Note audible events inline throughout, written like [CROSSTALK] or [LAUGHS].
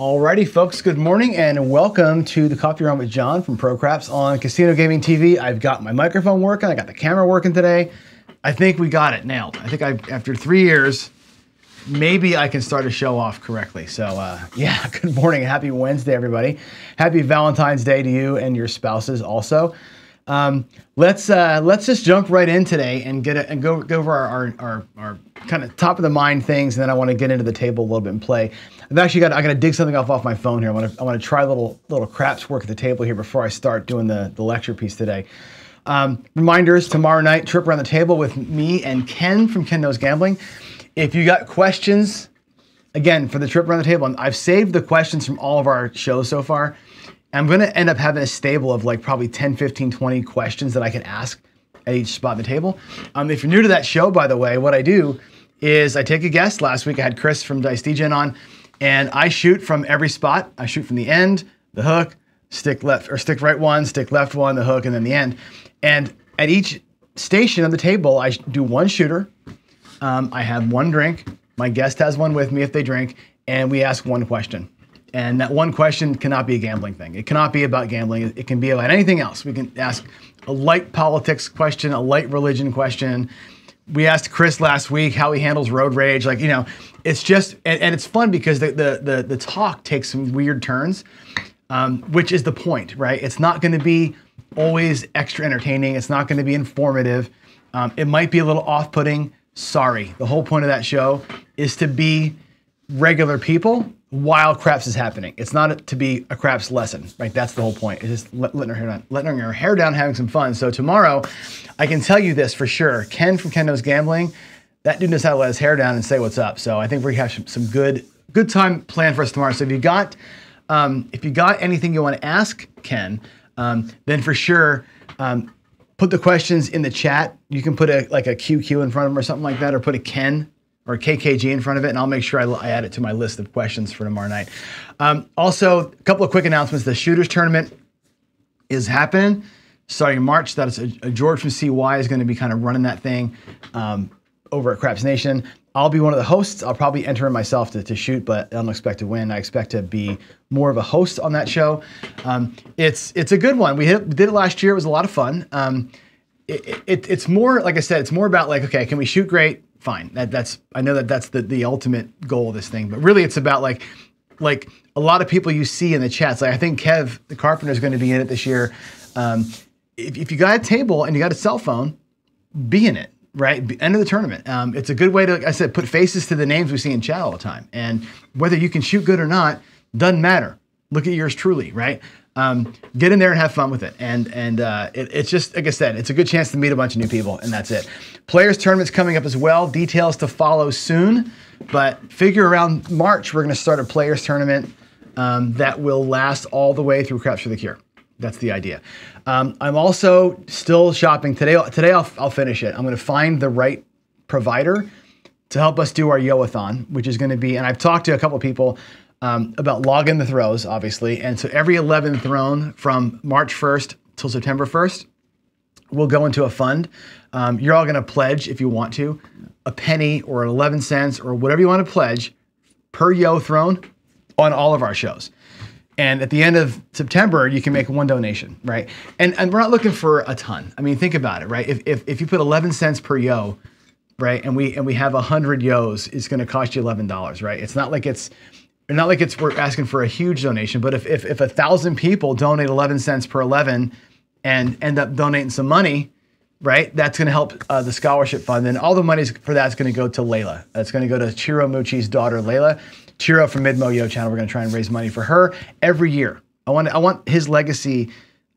Alrighty, folks, good morning and welcome to the Coffee Run with John from Pro Craps on Casino Gaming TV. I've got my microphone working, I got the camera working today. I think we got it nailed. I think I, after three years, maybe I can start a show off correctly. So, uh, [LAUGHS] yeah, good morning. Happy Wednesday, everybody. Happy Valentine's Day to you and your spouses also. Um, let's uh, let's just jump right in today and get it and go, go over our, our, our, our kind of top of the mind things, and then I want to get into the table a little bit and play. I've actually got I got to dig something off off my phone here. I want to I want to try a little little craps work at the table here before I start doing the the lecture piece today. Um, reminders tomorrow night trip around the table with me and Ken from Ken Knows Gambling. If you got questions, again for the trip around the table, I've saved the questions from all of our shows so far. I'm going to end up having a stable of like probably 10, 15, 20 questions that I can ask at each spot in the table. Um, if you're new to that show, by the way, what I do is I take a guest. Last week I had Chris from Dice DGen on, and I shoot from every spot. I shoot from the end, the hook, stick left or stick right one, stick left one, the hook, and then the end. And at each station of the table, I do one shooter. Um, I have one drink. My guest has one with me if they drink, and we ask one question. And that one question cannot be a gambling thing. It cannot be about gambling. It can be about anything else. We can ask a light politics question, a light religion question. We asked Chris last week how he handles road rage. Like, you know, it's just, and, and it's fun because the, the, the, the, talk takes some weird turns, um, which is the point, right? It's not going to be always extra entertaining. It's not going to be informative. Um, it might be a little off putting. Sorry. The whole point of that show is to be regular people while craps is happening. It's not to be a craps lesson, right? That's the whole point. It's just letting her hair down, letting her hair down, having some fun. So tomorrow, I can tell you this for sure. Ken from Ken Knows Gambling, that dude knows how to let his hair down and say what's up. So I think we have some good good time planned for us tomorrow. So if you got um, if you got anything you want to ask Ken, um, then for sure. Um, put the questions in the chat. You can put a like a QQ in front of him or something like that, or put a Ken or KKG in front of it, and I'll make sure I, I add it to my list of questions for tomorrow night. Um, also, a couple of quick announcements. The Shooters Tournament is happening starting in March. That is a, a George from CY is going to be kind of running that thing um, over at Craps Nation. I'll be one of the hosts. I'll probably enter in myself to, to, shoot, but I don't expect to win. I expect to be more of a host on that show. Um, it's it's a good one. We, hit, we, did it last year. It was a lot of fun. Um, it, it, it's more like I said. It's more about like okay, can we shoot great? Fine. That, that's I know that that's the the ultimate goal of this thing, but really it's about like like a lot of people you see in the chats. Like I think Kev the Carpenter is going to be in it this year. Um, if, if you got a table and you got a cell phone, be in it. Right, end of the tournament. Um, it's a good way to, like I said, put faces to the names we see in chat all the time. And whether you can shoot good or not doesn't matter. Look at yours truly, right? Um, get in there and have fun with it. And and uh, it, it's just like I said, it's a good chance to meet a bunch of new people, and that's it. Players tournaments coming up as well. Details to follow soon, but figure around March we're going to start a players tournament um, that will last all the way through for the Cure. That's the idea. Um, I'm also still shopping today. Today I'll, I'll finish it. I'm going to find the right provider to help us do our Yoathon, which is going to be, and I've talked to a couple of people um, about logging the throws, obviously. And so every 11th thrown from March 1st till September 1st will go into a fund. Um, you're all going to pledge, if you want to, a penny or 11 cents or whatever you want to pledge per yo thrown on all of our shows. And at the end of September, you can make one donation, right? And, and we're not looking for a ton. I mean, think about it, right? If, if, if you put 11 cents per yo, right, and we and we have 100 yos, it's going to cost you $11, right? It's not like it's not like it's we're asking for a huge donation, but if if, if a thousand people donate 11 cents per 11 and end up donating some money, right? That's going to help uh, the scholarship fund, and all the money for that is going to go to Layla. That's going to go to Chiro Mucci's daughter, Layla. Chiro from Midmo Yo channel. We're going to try and raise money for her every year. I want I want his legacy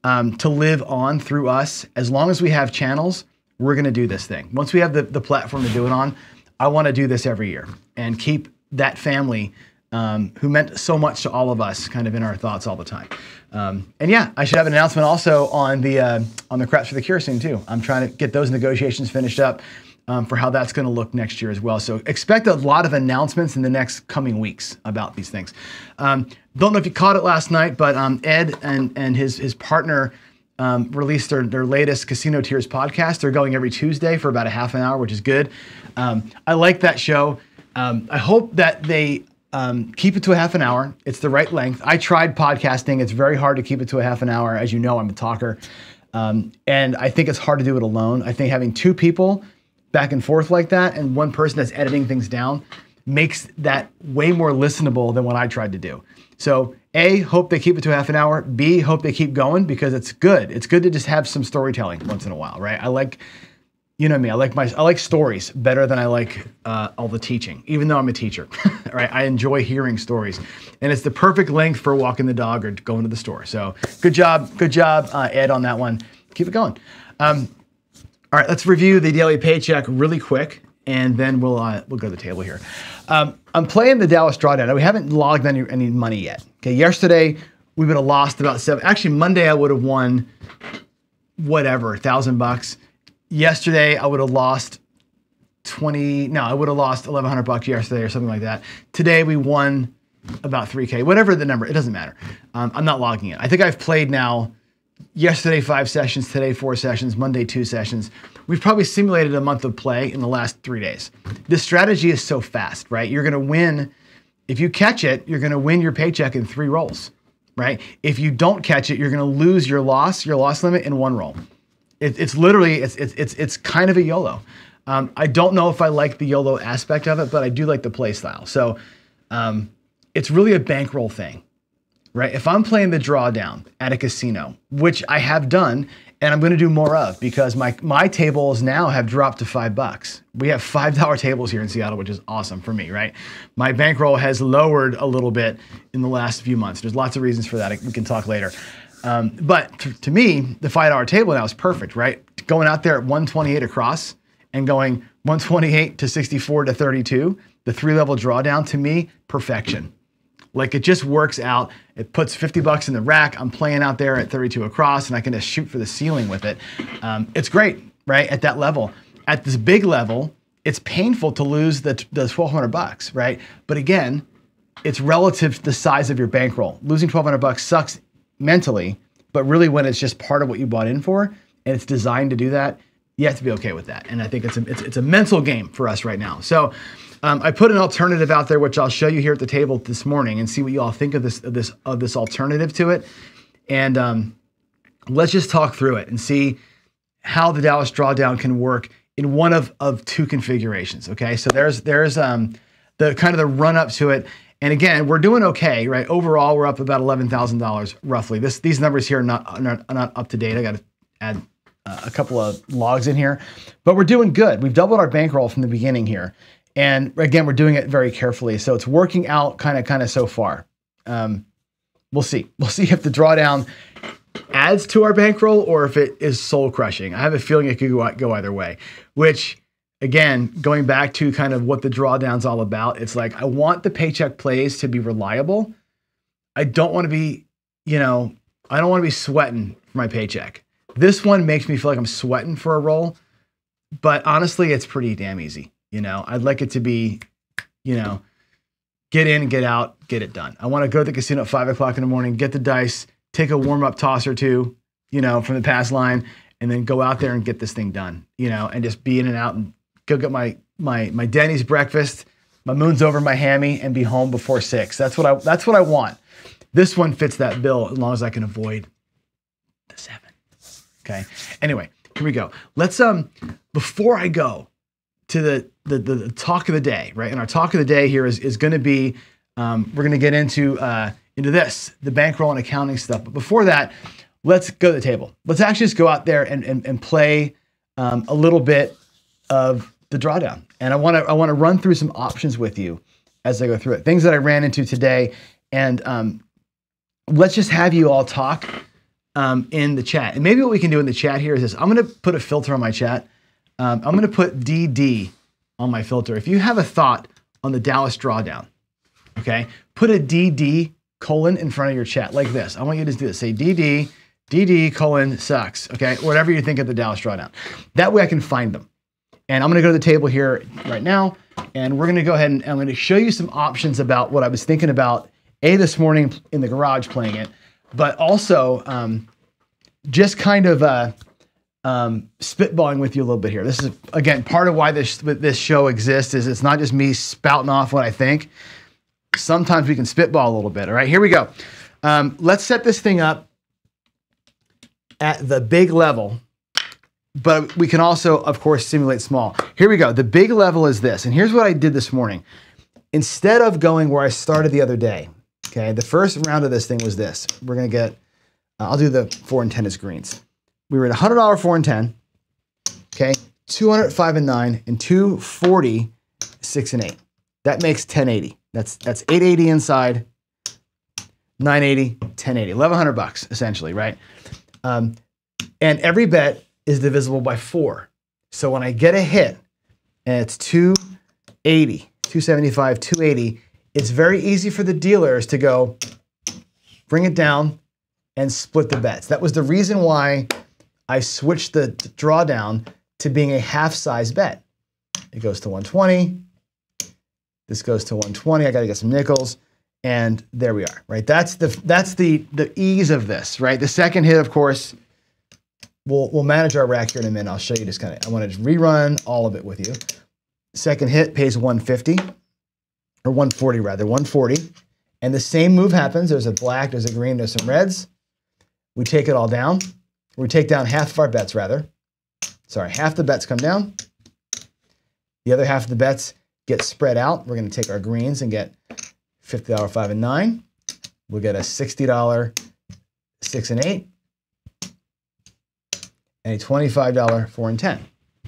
um, to live on through us. As long as we have channels, we're going to do this thing. Once we have the, the platform to do it on, I want to do this every year and keep that family um, who meant so much to all of us, kind of in our thoughts all the time. Um, and yeah, I should have an announcement also on the uh, on the Craps for the Cure too. I'm trying to get those negotiations finished up um, for how that's going to look next year as well. So expect a lot of announcements in the next coming weeks about these things. Um, don't know if you caught it last night, but um, Ed and and his his partner. Um, released their, their latest Casino Tears podcast. They're going every Tuesday for about a half an hour, which is good. Um, I like that show. I hope that they um, keep it to a half an hour. It's the right length. I tried podcasting. It's very hard to keep it to a half an hour. As you know, I'm a talker. Um, and I think it's hard to do it alone. I think having two people back and forth like that and one person that's editing things down makes that way more listenable than what I tried to do. So, A, hope they keep it to a half an hour. B, hope they keep going because it's good. It's good to just have some storytelling once in a while, right? I like, you know me, I like my, I like stories better than I like uh, all the teaching, even though I'm a teacher, [LAUGHS] right? I enjoy hearing stories. And it's the perfect length for walking the dog or going to the store. So, good job, good job, uh, Ed, on that one. Keep it going. Um, all right, let's review the daily paycheck really quick, and then we'll uh, we'll go to the table here. Um, I'm playing the Dallas Drawdown. We haven't logged any, any money yet. Okay, yesterday we would have lost about seven. Actually, Monday I would have won whatever, thousand bucks. Yesterday I would have lost 20. No, I would have lost 1100 bucks yesterday or something like that. Today we won about 3K, whatever the number, it doesn't matter. Um, I'm not logging it. I think I've played now yesterday five sessions, today four sessions, Monday two sessions. We've probably simulated a month of play in the last three days. This strategy is so fast, right? You're gonna win. If you catch it, you're gonna win your paycheck in three rolls, right? If you don't catch it, you're gonna lose your loss, your loss limit in one roll. It, it's literally, it's, it's, it's, it's kind of a YOLO. Um, I don't know if I like the YOLO aspect of it, but I do like the play style. So um, it's really a bankroll thing right? If I'm playing the drawdown at a casino, which I have done and I'm going to do more of because my my tables now have dropped to five bucks. We have five dollar tables here in Seattle, which is awesome for me, right? My bankroll has lowered a little bit in the last few months. There's lots of reasons for that. We can talk later. Um, but to, to me, the five dollar table now is perfect, right? Going out there at 128 across and going 128 to 64 to 32, the three level drawdown to me, perfection. Like it just works out. It puts 50 bucks in the rack. I'm playing out there at 32 across and I can just shoot for the ceiling with it. Um, it's great, right? At that level. At this big level, it's painful to lose the, the 1200 bucks, right? But again, it's relative to the size of your bankroll. Losing 1200 bucks sucks mentally, but really when it's just part of what you bought in for and it's designed to do that, you have to be okay with that. And I think it's a, it's, it's a mental game for us right now. So um, I put an alternative out there, which I'll show you here at the table this morning, and see what you all think of this of this of this alternative to it. And um, let's just talk through it and see how the Dallas drawdown can work in one of of two configurations. Okay, so there's there's um, the kind of the run up to it. And again, we're doing okay, right? Overall, we're up about eleven thousand dollars roughly. This these numbers here are not not, not up to date. I got to add uh, a couple of logs in here, but we're doing good. We've doubled our bankroll from the beginning here, and again, we're doing it very carefully. So it's working out kind of, kind of so far. Um, we'll see. We'll see if the drawdown adds to our bankroll or if it is soul crushing. I have a feeling it could go either way, which again, going back to kind of what the drawdown's all about, it's like I want the paycheck plays to be reliable. I don't want to be, you know, I don't want to be sweating for my paycheck. This one makes me feel like I'm sweating for a roll, but honestly, it's pretty damn easy. You know, I'd like it to be, you know, get in, get out, get it done. I want to go to the casino at five o'clock in the morning, get the dice, take a warm up toss or two, you know, from the pass line, and then go out there and get this thing done, you know, and just be in and out and go get my my my Denny's breakfast, my moon's over my hammy, and be home before six. That's what I that's what I want. This one fits that bill as long as I can avoid the seven. Okay. Anyway, here we go. Let's um before I go, to the, the, the, talk of the day, right? And our talk of the day here is, is going to be, um, we're going to get into, uh, into this, the bankroll and accounting stuff. But before that, let's go to the table. Let's actually just go out there and, and, and play um, a little bit of the drawdown. And I want to I want to run through some options with you as I go through it. Things that I ran into today, and um, let's just have you all talk um, in the chat. And maybe what we can do in the chat here is this: I'm going to put a filter on my chat um, I'm going to put DD on my filter. If you have a thought on the Dallas drawdown, okay, put a DD colon in front of your chat like this. I want you to do this. Say DD, DD colon sucks, okay? Whatever you think of the Dallas drawdown. That way I can find them. And I'm going to go to the table here right now, and we're going to go ahead and I'm going to show you some options about what I was thinking about, A, this morning in the garage playing it, but also um, just kind of uh, um, spitballing with you a little bit here. This is again part of why this this show exists. Is it's not just me spouting off what I think. sometimes we can spitball a little bit. All right, here we go. Um, let's set this thing up at the big level, but we can also, of course, simulate small. Here we go. The big level is this, and here's what I did this morning. Instead of going where I started the other day, okay, the first round of this thing was this. We're gonna get, uh, I'll do the four and 10 as greens. We were at $100 four and 10, okay, 205 and nine, and 240, six and eight. That makes 1080. That's that's 880 inside, 980, 1080, 1100 bucks essentially, right? Um, and every bet is divisible by four. So when I get a hit and it's 280, 275, 280, it's very easy for the dealers to go bring it down and split the bets. That was the reason why I switched the drawdown to being a half size bet. It goes to 120. This goes to 120. I got to get some nickels. And there we are, right? That's the that's the the ease of this, right? The second hit, of course, we'll we'll manage our rack here in a minute. I'll show you just kind of. I want to rerun all of it with you. Second hit pays 150 or 140 rather, 140. And the same move happens. There's a black, there's a green, there's some reds. We take it all down. We take down half of our bets rather. Sorry, half the bets come down. The other half of the bets get spread out. We're going to take our greens and get $50 5 and 9. We'll get a $60 6 and 8 and a $25 4 and 10.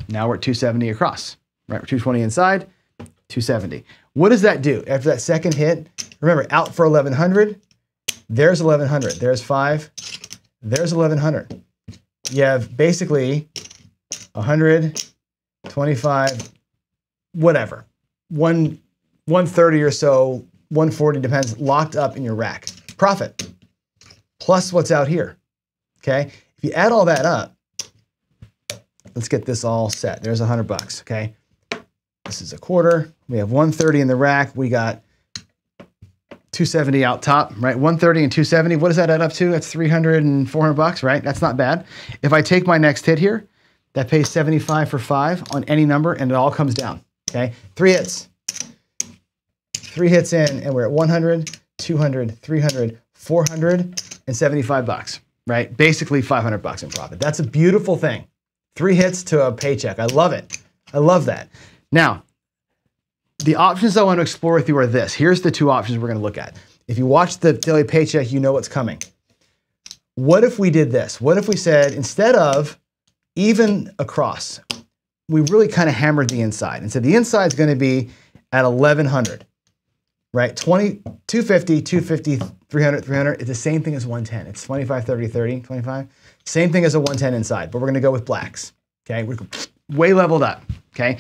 Now we're at 270 across, right? We're 220 inside, 270. What does that do? After that second hit, remember out for 1100, there's 1100, there's 5, there's 1100. You have basically 100, 25, whatever. One 130 or so, 140 depends, locked up in your rack. Profit plus what's out here. Okay? If you add all that up, let's get this all set. There's 100 bucks, okay? This is a quarter. We have 130 in the rack. We got 270 out top, right? 130 and 270. What does that add up to? That's 300 and 400 bucks, right? That's not bad. If I take my next hit here, that pays 75 for five on any number and it all comes down, okay? Three hits. Three hits in and we're at 100, 200, 300, 475 bucks, right? Basically 500 bucks in profit. That's a beautiful thing. Three hits to a paycheck. I love it. I love that. Now, the options I want to explore with you are this. Here's the two options we're going to look at. If you watch the daily paycheck, you know what's coming. What if we did this? What if we said instead of even across, we really kind of hammered the inside and said the inside is going to be at 1100, right? 20, 250, 250, 300, 300. It's the same thing as 110. It's 25, 30, 30, 25. Same thing as a 110 inside, but we're going to go with blacks. Okay, we're way leveled up. Okay,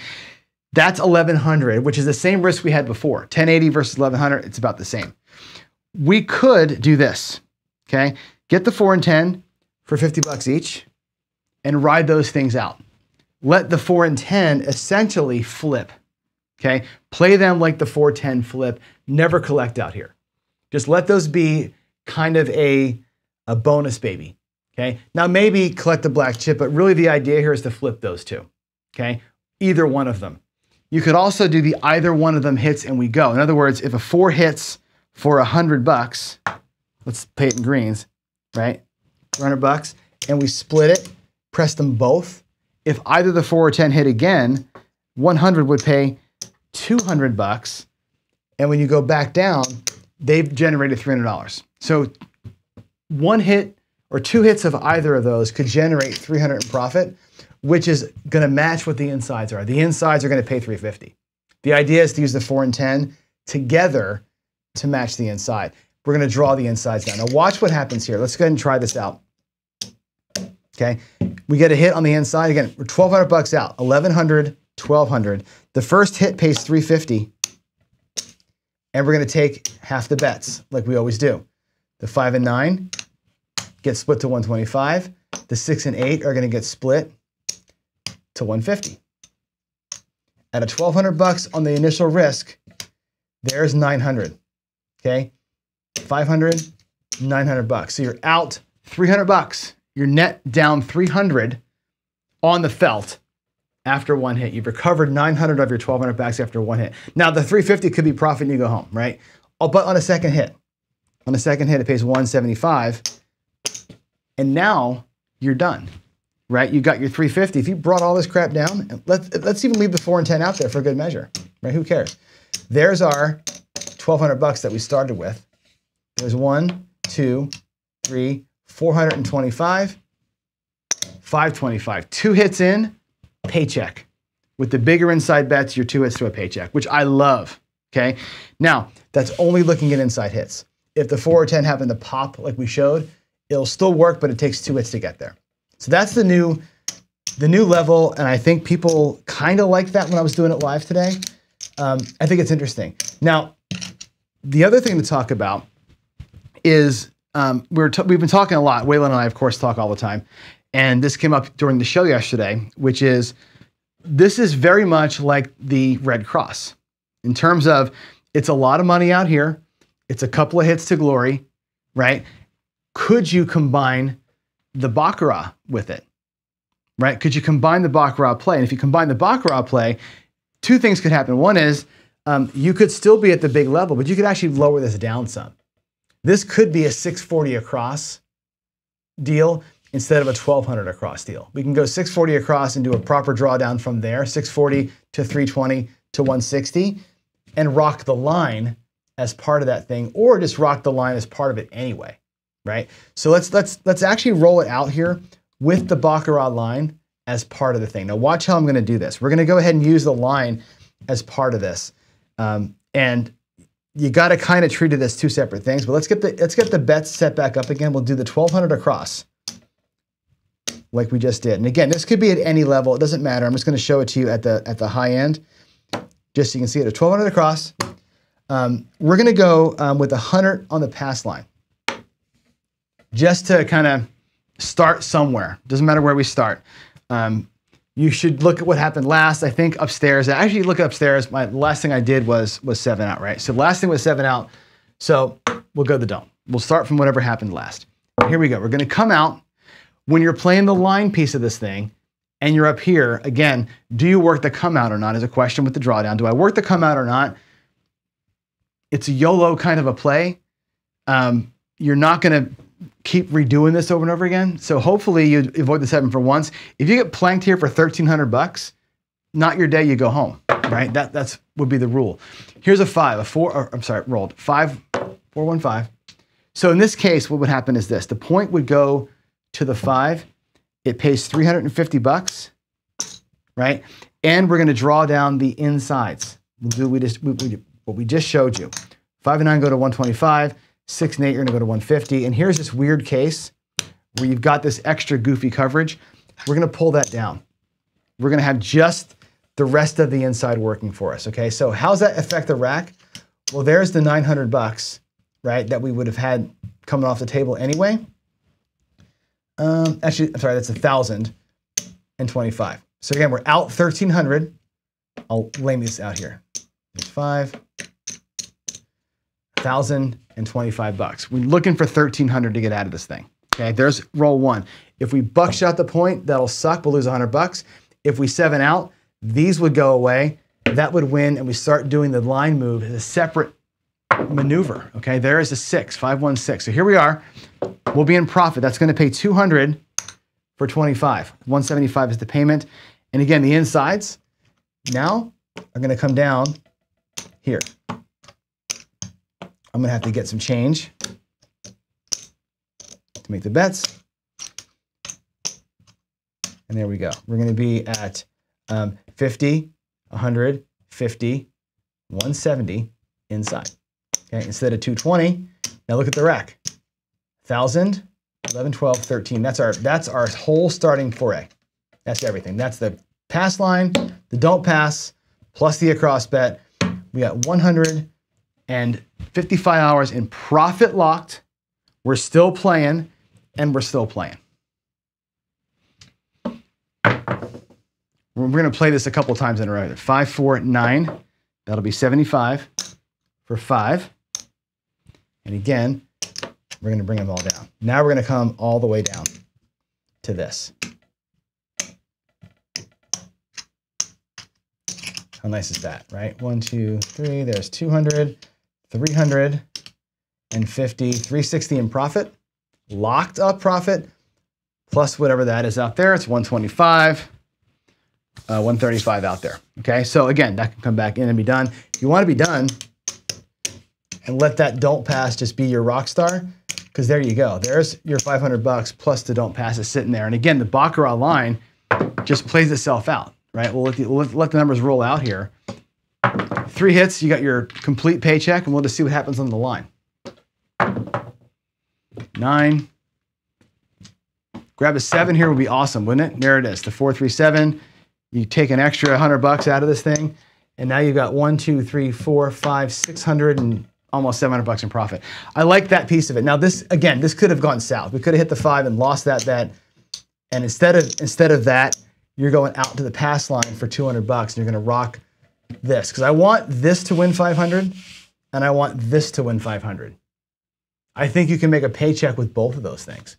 that's 1100, which is the same risk we had before. 1080 versus 1100, it's about the same. We could do this. Okay, get the four and 10 for 50 bucks each and ride those things out. Let the 4 and 10 essentially flip. Okay? Play them like the 410 flip. Never collect out here. Just let those be kind of a, a bonus baby. Okay? Now maybe collect a black chip, but really the idea here is to flip those two. Okay? Either one of them. You could also do the either one of them hits and we go. In other words, if a four hits for a hundred bucks, let's pay it in greens, right? 100 bucks, and we split it press them both. If either the 4 or 10 hit again, 100 would pay 200 bucks. And when you go back down, they've generated $300. So one hit or two hits of either of those could generate 300 in profit, which is going to match what the insides are. The insides are going to pay 350. The idea is to use the 4 and 10 together to match the inside. We're going to draw the insides down. Now watch what happens here. Let's go ahead and try this out. Okay, we get a hit on the inside. Again, we're 1200 bucks out, 1100, 1200. The first hit pays 350. And we're gonna take half the bets, like we always do. The five and nine get split to 125. The six and eight are gonna get split to 150. At a 1200 bucks on the initial risk, there's 900, okay? 500, 900 bucks. So you're out 300 bucks you're net down 300 on the felt after one hit. You've recovered 900 of your 1200 bucks after one hit. Now the 350 could be profit and you go home, right? Oh, but on a second hit, on a second hit, it pays 175. And now you're done, right? You got your 350. If you brought all this crap down, let's, let's even leave the four and 10 out there for a good measure, right? Who cares? There's our 1200 bucks that we started with. There's one, two, three, 425, 525. Two hits in, paycheck. With the bigger inside bets, your two hits to a paycheck, which I love. Okay. Now, that's only looking at inside hits. If the four or 10 happen to pop like we showed, it'll still work, but it takes two hits to get there. So that's the new, the new level. And I think people kind of like that when I was doing it live today. Um, I think it's interesting. Now, the other thing to talk about is um, we have been talking a lot. Waylon and I, of course, talk all the time. And this came up during the show yesterday, which is this is very much like the Red Cross in terms of it's a lot of money out here. It's a couple of hits to glory, right? Could you combine the Baccarat with it, right? Could you combine the Baccarat play? And if you combine the Baccarat play, two things could happen. One is um, you could still be at the big level, but you could actually lower this down some. This could be a 640 across deal instead of a 1200 across deal. We can go 640 across and do a proper drawdown from there, 640 to 320 to 160, and rock the line as part of that thing, or just rock the line as part of it anyway, right? So let's let's let's actually roll it out here with the Baccarat line as part of the thing. Now watch how I'm gonna do this. We're gonna go ahead and use the line as part of this. Um, and you got to kind of treat it as two separate things. But let's get the let's get the bets set back up again. We'll do the 1200 across like we just did. And again, this could be at any level. It doesn't matter. I'm just going to show it to you at the at the high end, just so you can see it. A 1200 across. Um, we're going to go um, with 100 on the pass line, just to kind of start somewhere. Doesn't matter where we start. Um, you should look at what happened last. I think upstairs. I actually look upstairs. My last thing I did was was seven out, right? So last thing was seven out. So we'll go to the dome. We'll start from whatever happened last. Here we go. We're going to come out when you're playing the line piece of this thing and you're up here, again, do you work the come out or not is a question with the drawdown. Do I work the come out or not? It's a YOLO kind of a play. Um, you're not going to keep redoing this over and over again. So hopefully you avoid the seven for once. If you get planked here for 1300 bucks, not your day, you go home, right? That that's would be the rule. Here's a five, a four, or, I'm sorry, rolled five, four, one, five. So in this case, what would happen is this: the point would go to the five, it pays 350 bucks, right? And we're going to draw down the insides. We'll do we just, we, we, what we just showed you. Five and nine go to 125, six and eight, you're to go to 150. And here's this weird case where you've got this extra goofy coverage. We're going to pull that down. We're going to have just the rest of the inside working for us. Okay, so how's that affect the rack? Well, there's the 900 bucks, right, that we would have had coming off the table anyway. Um, actually, I'm sorry, that's a thousand and twenty-five. So again, we're out thirteen hundred. I'll lay this out here. There's five thousand and twenty-five bucks. We're looking for thirteen hundred to get out of this thing. Okay, there's roll one. If we buckshot the point, that'll suck. We'll lose hundred bucks. If we seven out, these would go away. That would win, and we start doing the line move as a separate maneuver. Okay, there is a six, five, one, six. So here we are. We'll be in profit. That's going to pay 200 for 25. 175 is the payment. And again, the insides now are going to come down here. I'm to have to get some change to make the bets. And there we go. We're to be at um, 50, 100, 50, 170 inside. Okay, instead of 220, now look at the rack. 1,000, 11, 12, 13. That's our, that's our whole starting foray. That's everything. That's the pass line, the don't pass, plus the across bet. We got 155 hours in profit locked. We're still playing, and we're still playing. We're going to play this a couple times in a row. Five, four, nine. That'll be 75 for five. And again, we're going to bring them all down. Now we're going to come all the way down to this. How nice is that, right? One, two, three, there's 200, 350, 360 in profit, locked up profit, plus whatever that is out there. It's 125, uh, 135 out there. Okay, so again, that can come back in and be done. If you want to be done and let that don't pass just be your rock star, because there you go. There's your 500 bucks plus the don't pass is sitting there. And again, the Baccarat line just plays itself out, right? We'll let the, we'll let the numbers roll out here. Three hits, you got your complete paycheck, and we'll just see what happens on the line. Nine. Grab a seven here would be awesome, wouldn't it? There it is, the 437. You take an extra 100 bucks out of this thing, and now you've got one, two, three, four, five, 600 and almost 700 bucks in profit. I like that piece of it. Now this, again, this could have gone south. We could have hit the five and lost that bet. And instead of, instead of that, you're going out to the pass line for 200 bucks and you're going to rock this. Because I want this to win 500 and I want this to win 500. I think you can make a paycheck with both of those things,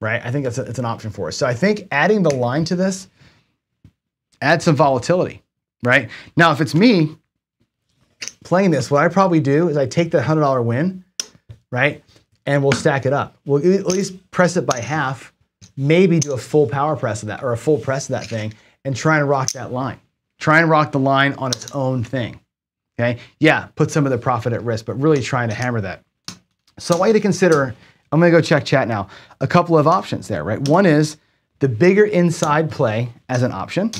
right? I think that's a, it's an option for us. So I think adding the line to this adds some volatility, right? Now, if it's me, playing this, what I probably do is I take the $100 win, right? And we'll stack it up. We'll at least press it by half, maybe do a full power press of that or a full press of that thing and try and rock that line. Try and rock the line on its own thing. Okay. Yeah, put some of the profit at risk, but really trying to hammer that. So I want you to consider, I'm going to go check chat now, a couple of options there, right? One is the bigger inside play as an option.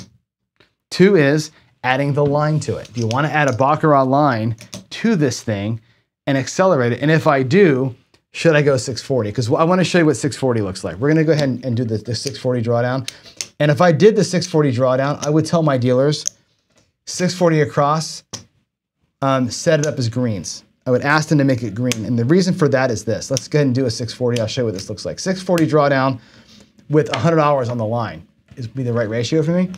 Two is adding the line to it. Do you want to add a Baccarat line to this thing and accelerate it? And if I do, should I go 640? Because I want to show you what 640 looks like. We're going to go ahead and, and do the, the 640 drawdown. And if I did the 640 drawdown, I would tell my dealers 640 across, um, set it up as greens. I would ask them to make it green. And the reason for that is this. Let's go ahead and do a 640. I'll show you what this looks like. 640 drawdown with $100 on the line is be the right ratio for me.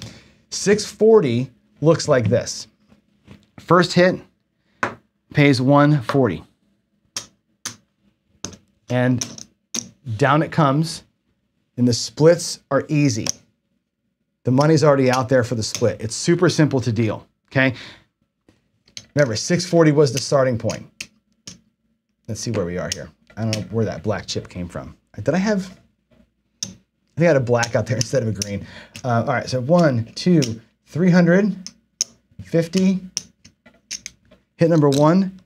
640 looks like this. First hit pays 140. And down it comes, and the splits are easy. The money's already out there for the split. It's super simple to deal, okay? Remember, 640 was the starting point. Let's see where we are here. I don't know where that black chip came from. Did I have, I think I had a black out there [LAUGHS] instead of a green. Uh, all right, so one, two, 300, 50, hit number one,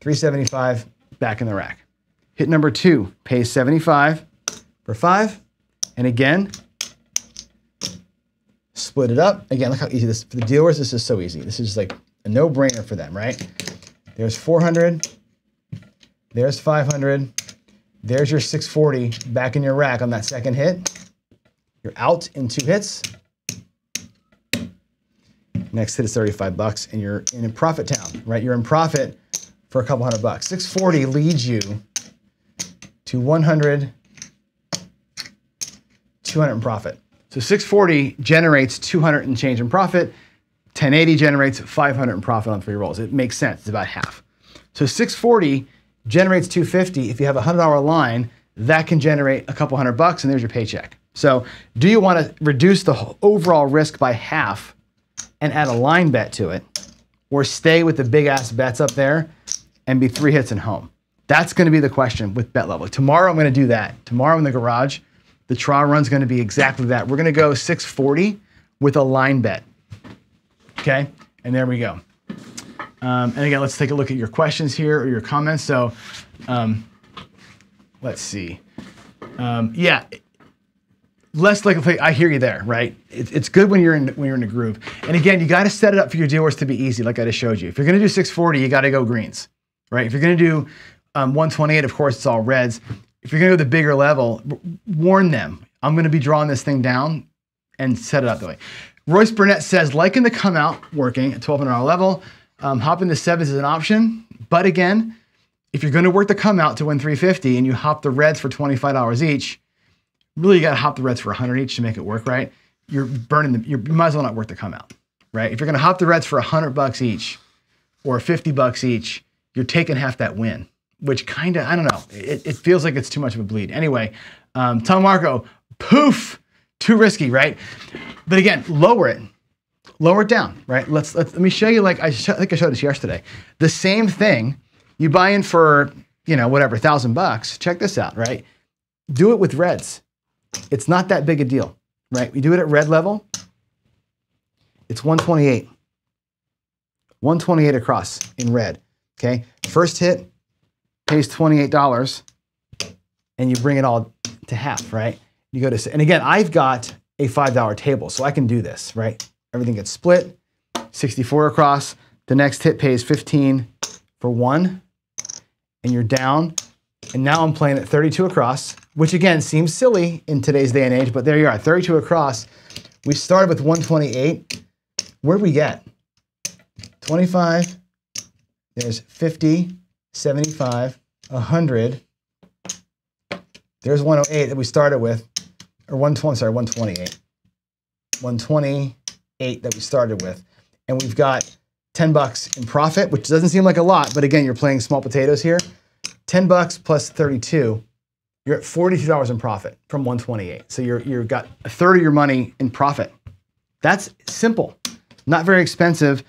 375, back in the rack. Hit number two, pays 75 for five, and again, split it up. Again, look how easy this, for the dealers, this is so easy. This is like a no-brainer for them, right? There's 400, there's 500, there's your 640 back in your rack on that second hit. You're out in two hits. Next hit is 35 bucks and you're in a profit town, right? You're in profit for a couple hundred bucks. 640 leads you to 100, 200 in profit. So 640 generates 200 and change in profit. 1080 generates 500 in profit on three rolls. It makes sense. It's about half. So 640 generates 250. If you have a $100 line, that can generate a couple hundred bucks and there's your paycheck. So do you want to reduce the overall risk by half and add a line bet to it, or stay with the big ass bets up there and be three hits and home? That's going to be the question with bet level. Tomorrow I'm going to do that. Tomorrow in the garage, the trial run's going to be exactly that. We're going to go 640 with a line bet. Okay, and there we go. Um, and again, let's take a look at your questions here or your comments. So, um, let's see. Um, yeah, less likely. I hear you there, right? It, it's good when you're in when you're in a groove. And again, you got to set it up for your dealers to be easy, like I just showed you. If you're going to do 640, you got to go greens, right? If you're going to do um, 128, of course, it's all reds. If you're going to go to the bigger level, warn them. I'm going to be drawing this thing down and set it up that way. Royce Burnett says, liking the come out working at $1,200 level, um, hopping the sevens is an option. But again, if you're going to work the come out to win 350 and you hop the reds for $25 each, really you got to hop the reds for 100 each to make it work right. You're burning the, you might as well not work the come out, right? If you're going to hop the reds for 100 bucks each or 50 bucks each, you're taking half that win, which kind of, I don't know, it, it, feels like it's too much of a bleed. Anyway, um, Tom Marco, poof, too risky, right? But again, lower it. lower it down, right? Let's, let's let me show you. Like I, sh- I showed this yesterday. The same thing you buy in for you know whatever thousand bucks. Check this out, right? Do it with reds. It's not that big a deal, right? We do it at red level. It's 128. 128 across in red. Okay. First hit pays $28 and you bring it all to half, right? You go to, and again, I've got a $5 table, so I can do this, right? Everything gets split, 64 across. The next hit pays 15 for one, and you're down. And now I'm playing at 32 across, which again seems silly in today's day and age, but there you are, 32 across. We started with 128. Where'd we get? 25, there's 50, 75, 100. There's 108 that we started with, or 120, sorry, 128. 128 that we started with. And we've got 10 bucks in profit, which doesn't seem like a lot, but again, you're playing small potatoes here. 10 bucks plus 32, you're at $42 in profit from 128. So you're, you've got a third of your money in profit. That's simple, not very expensive.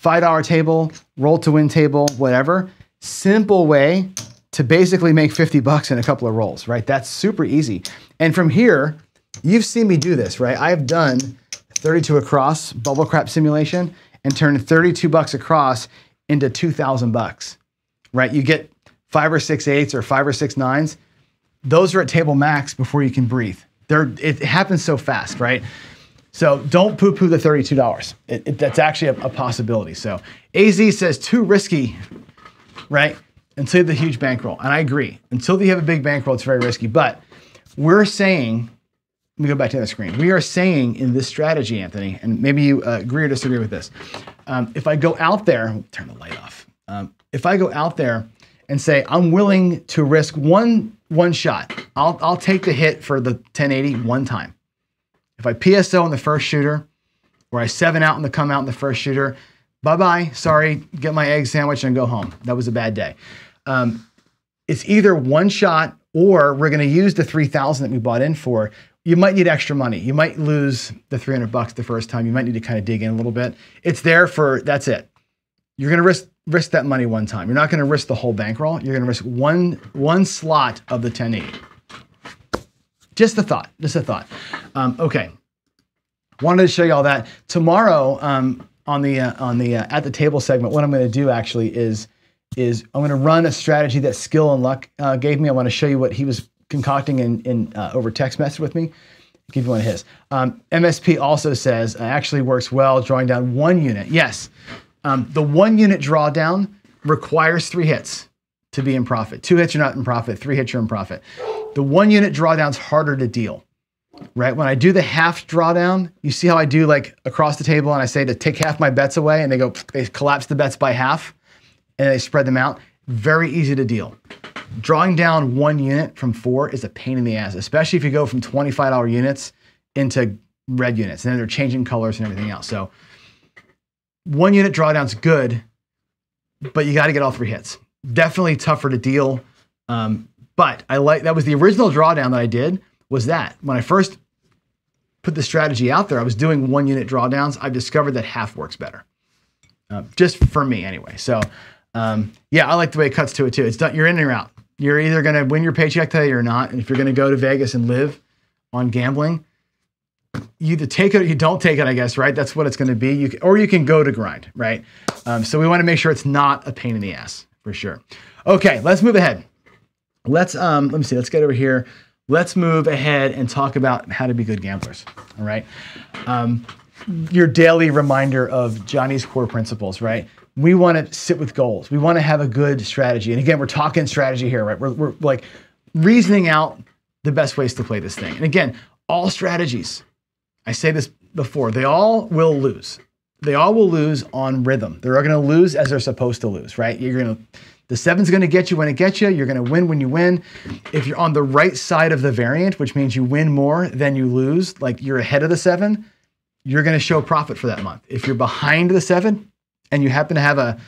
$5 table, roll to win table, whatever. Simple way to basically make 50 bucks in a couple of rolls, right? That's super easy. And from here, you've seen me do this, right? I've done 32 across bubble crap simulation and turned 32 bucks across into 2,000 bucks, right? You get five or six eights or five or six nines. Those are at table max before you can breathe. They're, it happens so fast, right? So don't poo poo the $32. It, it, that's actually a, a, possibility. So AZ says too risky, right? Until you have the huge bankroll. And I agree. Until you have a big bankroll, it's very risky. But we're saying, let me go back to the screen. We are saying in this strategy, Anthony, and maybe you uh, agree or disagree with this. Um, if I go out there, turn the light off. Um, if I go out there and say, I'm willing to risk one, one shot, I'll, I'll take the hit for the 1080 one time. If I PSO in the first shooter, or I seven out in the come out in the first shooter, bye bye. Sorry, get my egg sandwich and go home. That was a bad day. Um, it's either one shot or we're going to use the 3000 that we bought in for. You might need extra money. You might lose the 300 bucks the first time. You might need to kind of dig in a little bit. It's there for that's it. You're going to risk risk that money one time. You're not going to risk the whole bankroll. You're going to risk one one slot of the 1080. Just a thought. Just a thought. Um, okay. Wanted to show you all that tomorrow um, on the uh, on the uh, at the table segment. What I'm going to do actually is is I'm going to run a strategy that Skill and Luck uh, gave me. I want to show you what he was concocting in, in uh, over text message with me. I'll give you one of his. Um, MSP also says uh, actually works well drawing down one unit. Yes, um, the one unit drawdown requires three hits to be in profit. Two hits, you're not in profit. Three hits, you're in profit. The one unit drawdown's harder to deal, right? When I do the half drawdown, you see how I do like across the table and I say to take half my bets away and they go, they collapse the bets by half and they spread them out. Very easy to deal. Drawing down one unit from four is a pain in the ass, especially if you go from $25 units into red units and then they're changing colors and everything else. So one unit drawdown's good, but you got to get all three hits. Definitely tougher to deal. Um, but I like that was the original drawdown that I did was that when I first put the strategy out there, I was doing one unit drawdowns. I've discovered that half works better, uh, just for me anyway. So um, yeah, I like the way it cuts to it too. It's done. You're in or out. You're either going to win your paycheck today or not. And if you're going to go to Vegas and live on gambling, you either take it or you don't take it. I guess right. That's what it's going to be. You can, or you can go to grind right. Um, so we want to make sure it's not a pain in the ass for sure. Okay, let's move ahead. Let's um, let me see. Let's get over here. Let's move ahead and talk about how to be good gamblers. All right. Um, your daily reminder of Johnny's core principles, right? We want to sit with goals. We want to have a good strategy. And again, we're talking strategy here, right? We're, we're like reasoning out the best ways to play this thing. And again, all strategies, I say this before, they all will lose. They all will lose on rhythm. They're going to lose as they're supposed to lose, right? You're going to the seven's going to get you when it gets you. You're going to win when you win. If you're on the right side of the variant, which means you win more than you lose, like you're ahead of the seven, you're going to show profit for that month. If you're behind the seven and you happen to have a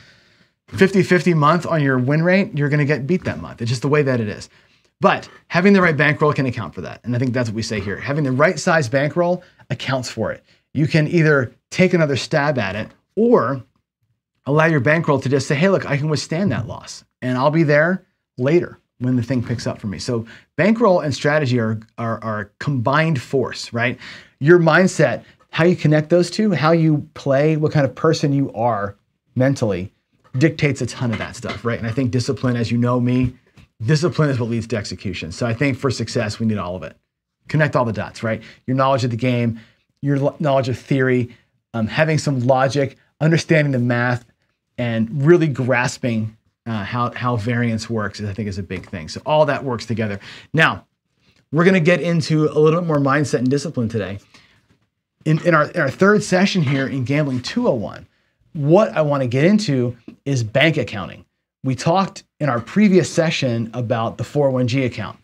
50 50 month on your win rate, you're going to get beat that month. It's just the way that it is. But having the right bankroll can account for that. And I think that's what we say here. Having the right size bankroll accounts for it. You can either take another stab at it, or allow your bankroll to just say, hey, look, I can withstand that loss and I'll be there later when the thing picks up for me. So bankroll and strategy are, are, are combined force, right? Your mindset, how you connect those two, how you play, what kind of person you are mentally dictates a ton of that stuff, right? And I think discipline, as you know me, discipline is what leads to execution. So I think for success, we need all of it. Connect all the dots, right? Your knowledge of the game, your knowledge of theory, um, having some logic, understanding the math, and really grasping uh, how, how variance works, I think is a big thing. So all that works together. Now, we're going to get into a little bit more mindset and discipline today. In, in, our, in our third session here in Gambling 201, what I want to get into is bank accounting. We talked in our previous session about the 401g account,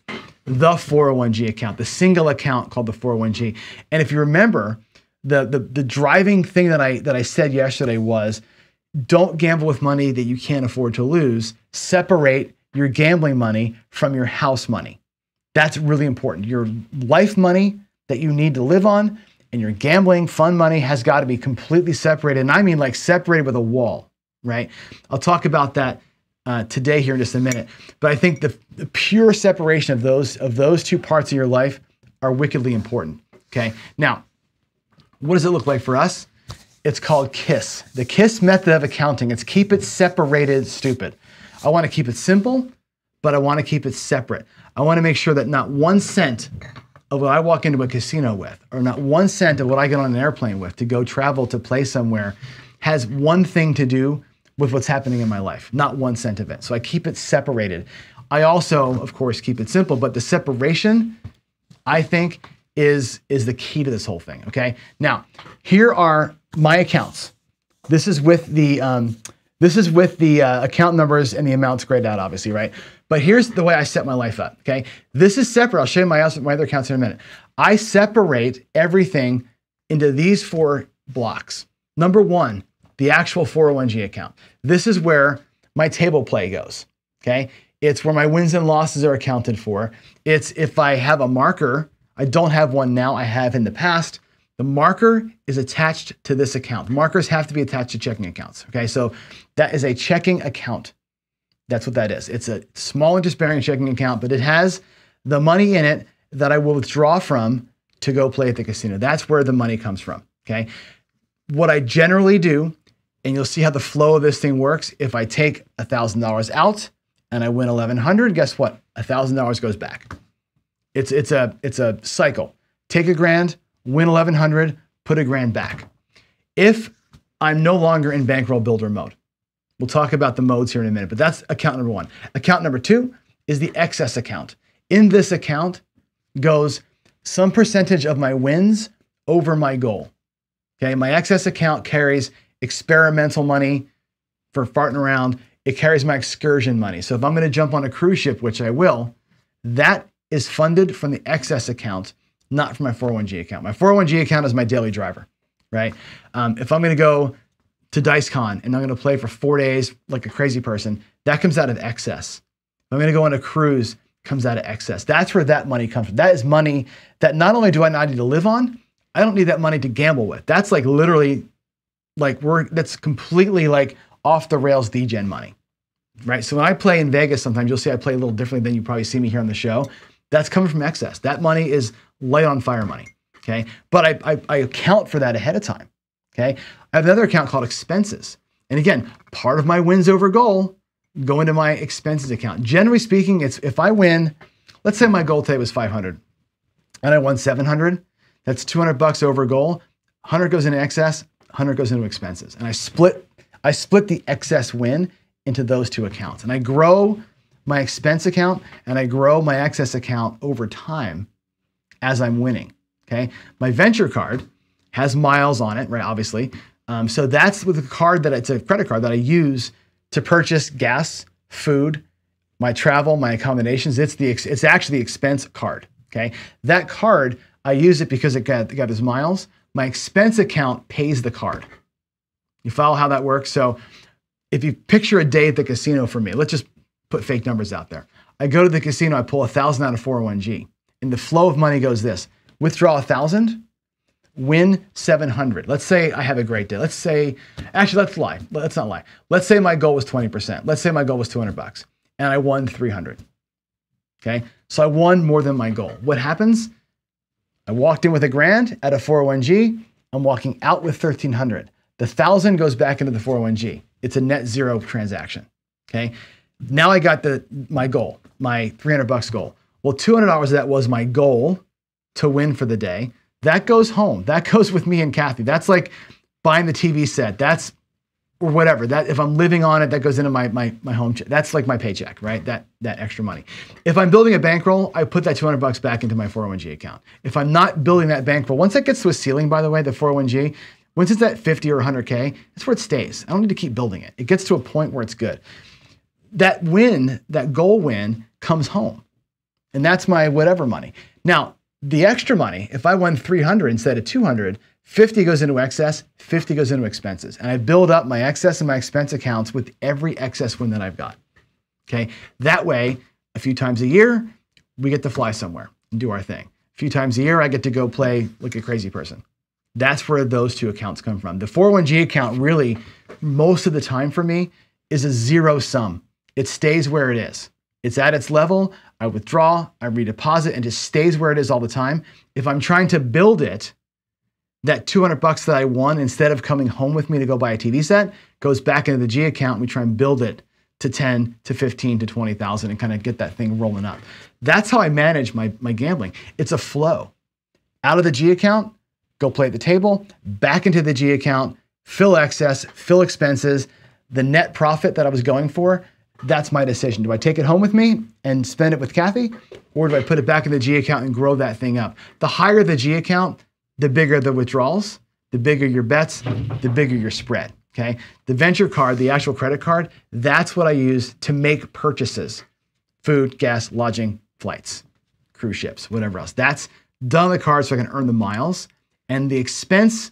the 401g account, the single account called the 401g. And if you remember, the, the, the driving thing that I, that I said yesterday was don't gamble with money that you can't afford to lose. Separate your gambling money from your house money. That's really important. Your life money that you need to live on and your gambling fund money has got to be completely separated. And I mean like separated with a wall, right? I'll talk about that uh, today here in just a minute. But I think the, the pure separation of those of those two parts of your life are wickedly important. Okay. Now, what does it look like for us? It's called KISS, the KISS method of accounting. It's keep it separated, stupid. I want to keep it simple, but I want to keep it separate. I want to make sure that not one cent of what I walk into a casino with, or not one cent of what I get on an airplane with to go travel to play somewhere, has one thing to do with what's happening in my life, not one cent of it. So I keep it separated. I also, of course, keep it simple, but the separation, I think, is, is the key to this whole thing. Okay. Now, here are my accounts. This is with the um, this is with the uh, account numbers and the amounts grayed out, obviously, right? But here's the way I set my life up. Okay, this is separate. I'll show you my my other accounts in a minute. I separate everything into these four blocks. Number one, the actual 401g account. This is where my table play goes. Okay, it's where my wins and losses are accounted for. It's if I have a marker. I don't have one now. I have in the past. The marker is attached to this account. Markers have to be attached to checking accounts. Okay, so that is a checking account. That's what that is. It's a small interest bearing checking account, but it has the money in it that I will withdraw from to go play at the casino. That's where the money comes from. Okay, what I generally do, and you'll see how the flow of this thing works. If I take $1,000 out and I win 1100 guess what? $1,000 goes back. It's, it's, a, it's a cycle. Take a grand, win 1100, put a grand back. If I'm no longer in bankroll builder mode, we'll talk about the modes here in a minute, but that's account number one. Account number two is the excess account. In this account goes some percentage of my wins over my goal. Okay, my excess account carries experimental money for farting around. It carries my excursion money. So if I'm going to jump on a cruise ship, which I will, that is funded from the excess account not from my 401g account. My 401g account is my daily driver, right? Um, if I'm going to go to DiceCon and I'm going to play for four days like a crazy person, that comes out of excess. If I'm going to go on a cruise, comes out of excess. That's where that money comes from. That is money that not only do I not need to live on, I don't need that money to gamble with. That's like literally like we're that's completely like off the rails degen money. Right. So when I play in Vegas, sometimes you'll see I play a little differently than you probably see me here on the show. That's coming from excess. That money is light on fire money. Okay. But I, I, I account for that ahead of time. Okay. I have another account called expenses. And again, part of my wins over goal go into my expenses account. Generally speaking, it's if I win, let's say my goal today was 500 and I won 700, that's 200 bucks over goal. 100 goes into excess, 100 goes into expenses. And I split I split the excess win into those two accounts. And I grow my expense account and I grow my excess account over time as I'm winning. Okay. My venture card has miles on it, right? Obviously. Um, so that's with a card that it's a credit card that I use to purchase gas, food, my travel, my accommodations. It's the it's actually the expense card. Okay. That card I use it because it got, it got those miles. My expense account pays the card. You follow how that works? So if you picture a day at the casino for me, let's just put fake numbers out there. I go to the casino, I pull a thousand out of 401g. And the flow of money goes this withdraw a thousand, win 700. Let's say I have a great day. Let's say, actually, let's lie. Let's not lie. Let's say my goal was 20%. Let's say my goal was 200 bucks and I won 300. Okay. So I won more than my goal. What happens? I walked in with a grand at a 401g. I'm walking out with 1300. The thousand goes back into the 401g. It's a net zero transaction. Okay. Now I got the my goal, my 300 bucks goal. Well, $200 of that was my goal to win for the day. That goes home. That [LAUGHS] goes with me and Kathy. That's like buying the TV set. That's or whatever. That if I'm living on it, that goes into my my my home. Check. That's like my paycheck, right? That that extra money. If I'm building a bankroll, I put that 200 bucks back into my 401g account. If I'm not building that bankroll, once that gets to a ceiling, by the way, the 401g, once it's at 50 or 100k, that's where it stays. I don't need to keep building it. It gets to a point where it's good. That win, that goal win, comes home, and that's my whatever money. Now, the extra money, if I won 300 instead of 200, 50 goes into excess, 50 goes into expenses. And I build up my excess and my expense accounts with every excess win that I've got. Okay. That way, a few times a year, we get to fly somewhere and do our thing. A few times a year, I get to go play like a crazy person. That's where those two accounts come from. The 401g account, really, most of the time for me, is a zero sum. It stays where it is. It's at its level. I withdraw, I redeposit, and just stays where it is all the time. If I'm trying to build it, that 200 bucks that I won, instead of coming home with me to go buy a TV set, goes back into the G account. We try and build it to 10 to 15 to 20,000 and kind of get that thing rolling up. That's how I manage my, my gambling. It's a flow. Out of the G account, go play at the table, back into the G account, fill excess, fill expenses. The net profit that I was going for, that's my decision. Do I take it home with me and spend it with Kathy, or do I put it back in the G account and grow that thing up? The higher the G account, the bigger the withdrawals, the bigger your bets, the bigger your spread. Okay. The venture card, the actual credit card, that's what I use to make purchases food, gas, lodging, flights, cruise ships, whatever else. That's done on the card so I can earn the miles. And the expense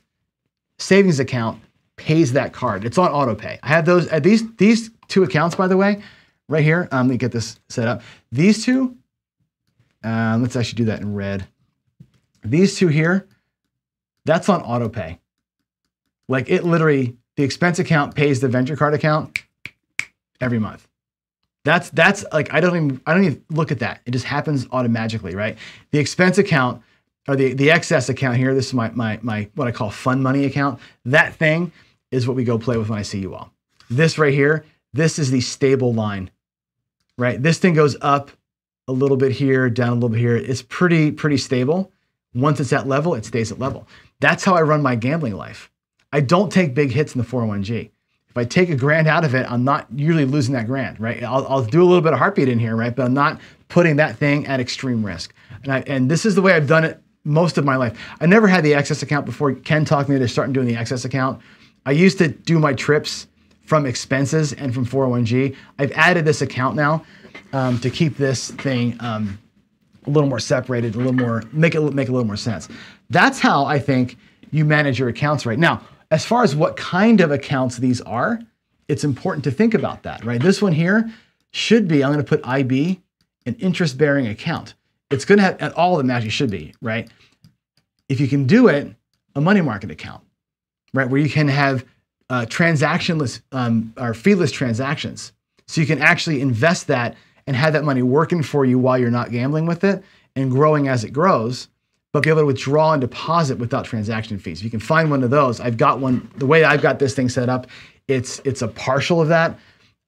savings account pays that card. It's on auto pay. I have those, uh, these, these two accounts, by the way, right here. Um, let me get this set up. These two, um, let's actually do that in red. These two here, that's on auto pay. Like it literally, the expense account pays the venture card account every month. That's that's like I don't even I don't even look at that. It just happens automatically, right? The expense account or the, the excess account here, this is my my my what I call fun money account. That thing is what we go play with when I see you all. This right here this is the stable line, right? This thing goes up a little bit here, down a little bit here. It's pretty, pretty stable. Once it's at level, it stays at level. That's how I run my gambling life. I don't take big hits in the 401g. If I take a grand out of it, I'm not usually losing that grand, right? I'll, I'll do a little bit of heartbeat in here, right? But I'm not putting that thing at extreme risk. And, I, and this is the way I've done it most of my life. I never had the excess account before Ken talked me to start doing the excess account. I used to do my trips from expenses and from 401g. I've added this account now um, to keep this thing um, a little more separated, a little more make it make a little more sense. That's how I think you manage your accounts right now. As far as what kind of accounts these are, it's important to think about that, right? This one here should be, I'm to put IB, an interest bearing account. It's going to have, at all of them actually should be, right? If you can do it, a money market account, right? Where you can have uh, transactionless um, or feeless transactions. So you can actually invest that and have that money working for you while you're not gambling with it and growing as it grows, but be able to withdraw and deposit without transaction fees. If you can find one of those, I've got one. The way I've got this thing set up, it's it's a partial of that,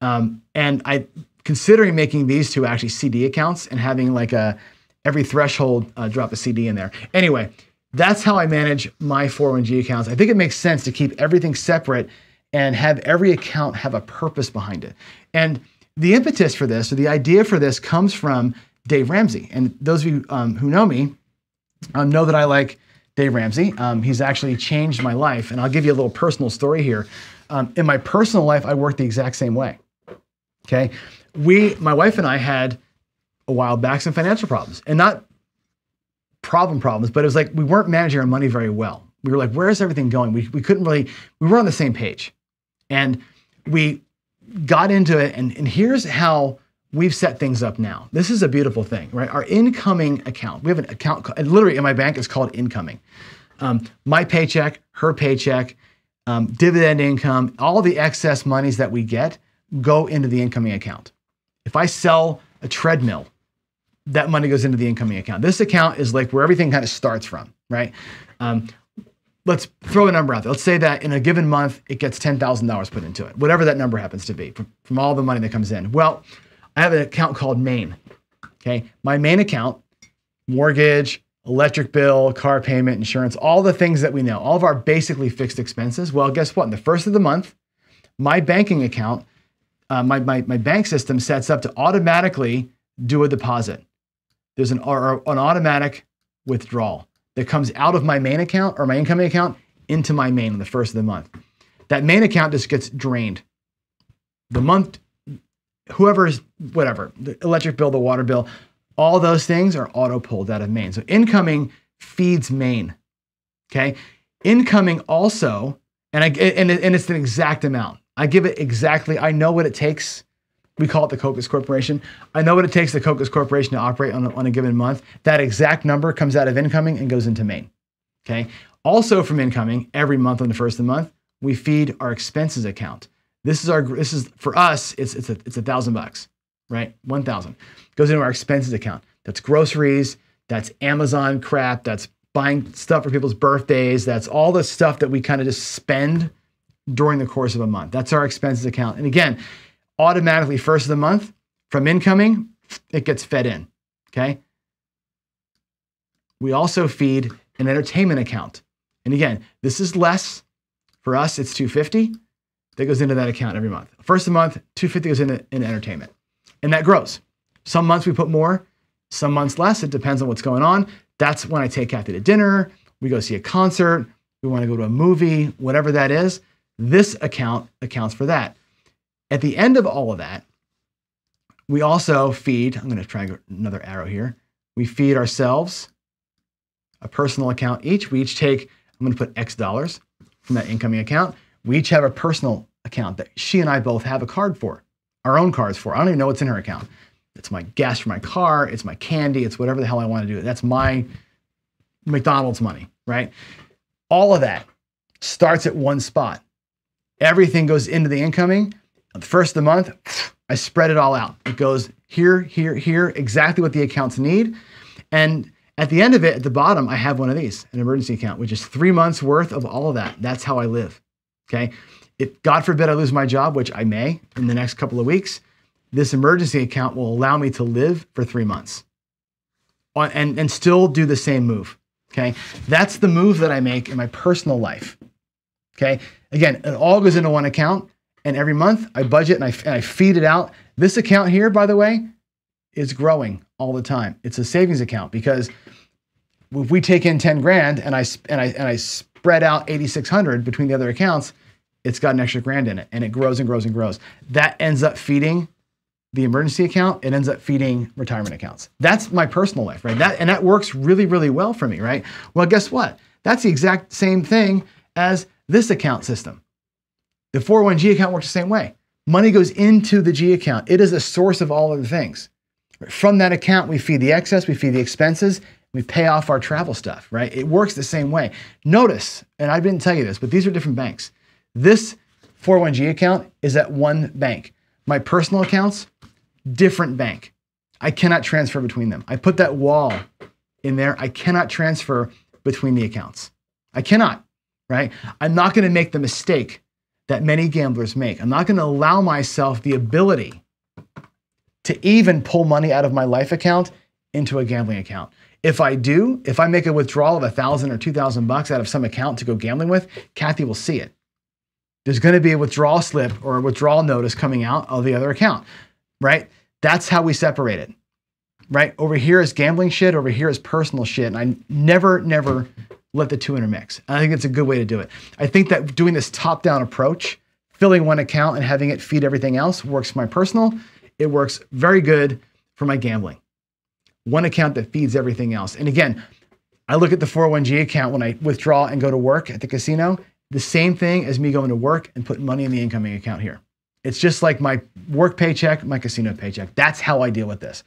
um, and I considering making these two actually CD accounts and having like a every threshold uh, drop a CD in there. Anyway, that's how I manage my 401g accounts. I think it makes sense to keep everything separate and have every account have a purpose behind it. And the impetus for this, or the idea for this, comes from Dave Ramsey. And those of you um, who know me um, know that I like Dave Ramsey. Um, he's actually changed my life. And I'll give you a little personal story here. Um, in my personal life, I worked the exact same way. Okay. We, my wife and I had a while back some financial problems and not problem problems, but it was like we weren't managing our money very well. We were like, where's everything going? We, we couldn't really, we were on the same page. And we got into it. And, and here's how we've set things up now. This is a beautiful thing, right? Our incoming account, we have an account, literally in my bank, it's called incoming. Um, my paycheck, her paycheck, um, dividend income, all the excess monies that we get go into the incoming account. If I sell a treadmill, that money goes into the incoming account. This account is like where everything kind of starts from, right? Um, let's throw a number out there. Let's say that in a given month, it gets $10,000 put into it, whatever that number happens to be from, from all the money that comes in. Well, I have an account called Main. Okay. My main account, mortgage, electric bill, car payment, insurance, all the things that we know, all of our basically fixed expenses. Well, guess what? In the first of the month, my banking account, uh, my, my, my bank system sets up to automatically do a deposit. There's an, an automatic withdrawal that comes out of my main account or my incoming account into my main in the first of the month. That main account just gets drained. The month, whoever's, whatever, the electric bill, the water bill, all those things are auto pulled out of main. So incoming feeds main. Okay. Incoming also, and I and, and it's an exact amount. I give it exactly, I know what it takes. We call it the Cocos Corporation. I know what it takes the Cocos Corporation to operate on a, on a given month. That exact number comes out of incoming and goes into main. Okay. Also from incoming, every month on the first of the month, we feed our expenses account. This is our this is for us, it's it's a it's a thousand bucks right? 1000 goes into our expenses account. That's groceries, that's Amazon crap, that's buying stuff for people's birthdays, that's all the stuff that we kind of just spend during the course of a month. That's our expenses account. And again, automatically first of the month from incoming, it gets fed in, okay? We also feed an entertainment account. And again, this is less. For us, it's 250 that goes into that account every month. First of the month, 250 goes into, entertainment and that grows. Some months we put more, some months less. It depends on what's going on. That's when I take Kathy to dinner. We go see a concert. We want to go to a movie, whatever that is. This account accounts for that. At the end of all of that, we also feed, I'm going to try another arrow here. We feed ourselves a personal account each. We each take, I'm going to put X dollars from that incoming account. We each have a personal account that she and I both have a card for our own cards for. I don't even know what's in her account. It's my gas for my car, it's my candy, it's whatever the hell I want to do. That's my McDonald's money, right? All of that starts at one spot. Everything goes into the incoming. The first of the month, I spread it all out. It goes here, here, here, exactly what the accounts need. And at the end of it, at the bottom, I have one of these, an emergency account, which is three months worth of all of that. That's how I live. Okay if God forbid I lose my job, which I may in the next couple of weeks, this emergency account will allow me to live for three months uh, and, and still do the same move. Okay. That's the move that I make in my personal life. Okay. Again, it all goes into one account and every month I budget and I, and I feed it out. This account here, by the way, is growing all the time. It's a savings account because if we take in 10 grand and I, and I, and I spread out 8,600 between the other accounts, it's got an extra grand in it and it grows and grows and grows. That ends up feeding the emergency account. It ends up feeding retirement accounts. That's my personal life, right? That and that works really, really well for me, right? Well, guess what? That's the exact same thing as this account system. The 401g account works the same way. Money goes into the G account. It is a source of all of the things. From that account, we feed the excess, we feed the expenses, we pay off our travel stuff, right? It works the same way. Notice, and I didn't tell you this, but these are different banks. This 401g account is at one bank. My personal accounts, different bank. I cannot transfer between them. I put that wall in there. I cannot transfer between the accounts. I cannot, right? I'm not going to make the mistake that many gamblers make. I'm not going to allow myself the ability to even pull money out of my life account into a gambling account. If I do, if I make a withdrawal of a thousand or two thousand bucks out of some account to go gambling with, Kathy will see it there's going to be a withdrawal slip or a withdrawal notice coming out of the other account, right? That's how we separate it, right? Over here is gambling shit, over here is personal shit. And I never, never let the two intermix. I think it's a good way to do it. I think that doing this top down approach, filling one account and having it feed everything else works for my personal. It works very good for my gambling. One account that feeds everything else. And again, I look at the 401g account when I withdraw and go to work at the casino the same thing as me going to work and putting money in the incoming account here. It's just like my work paycheck, my casino paycheck. That's how I deal with this.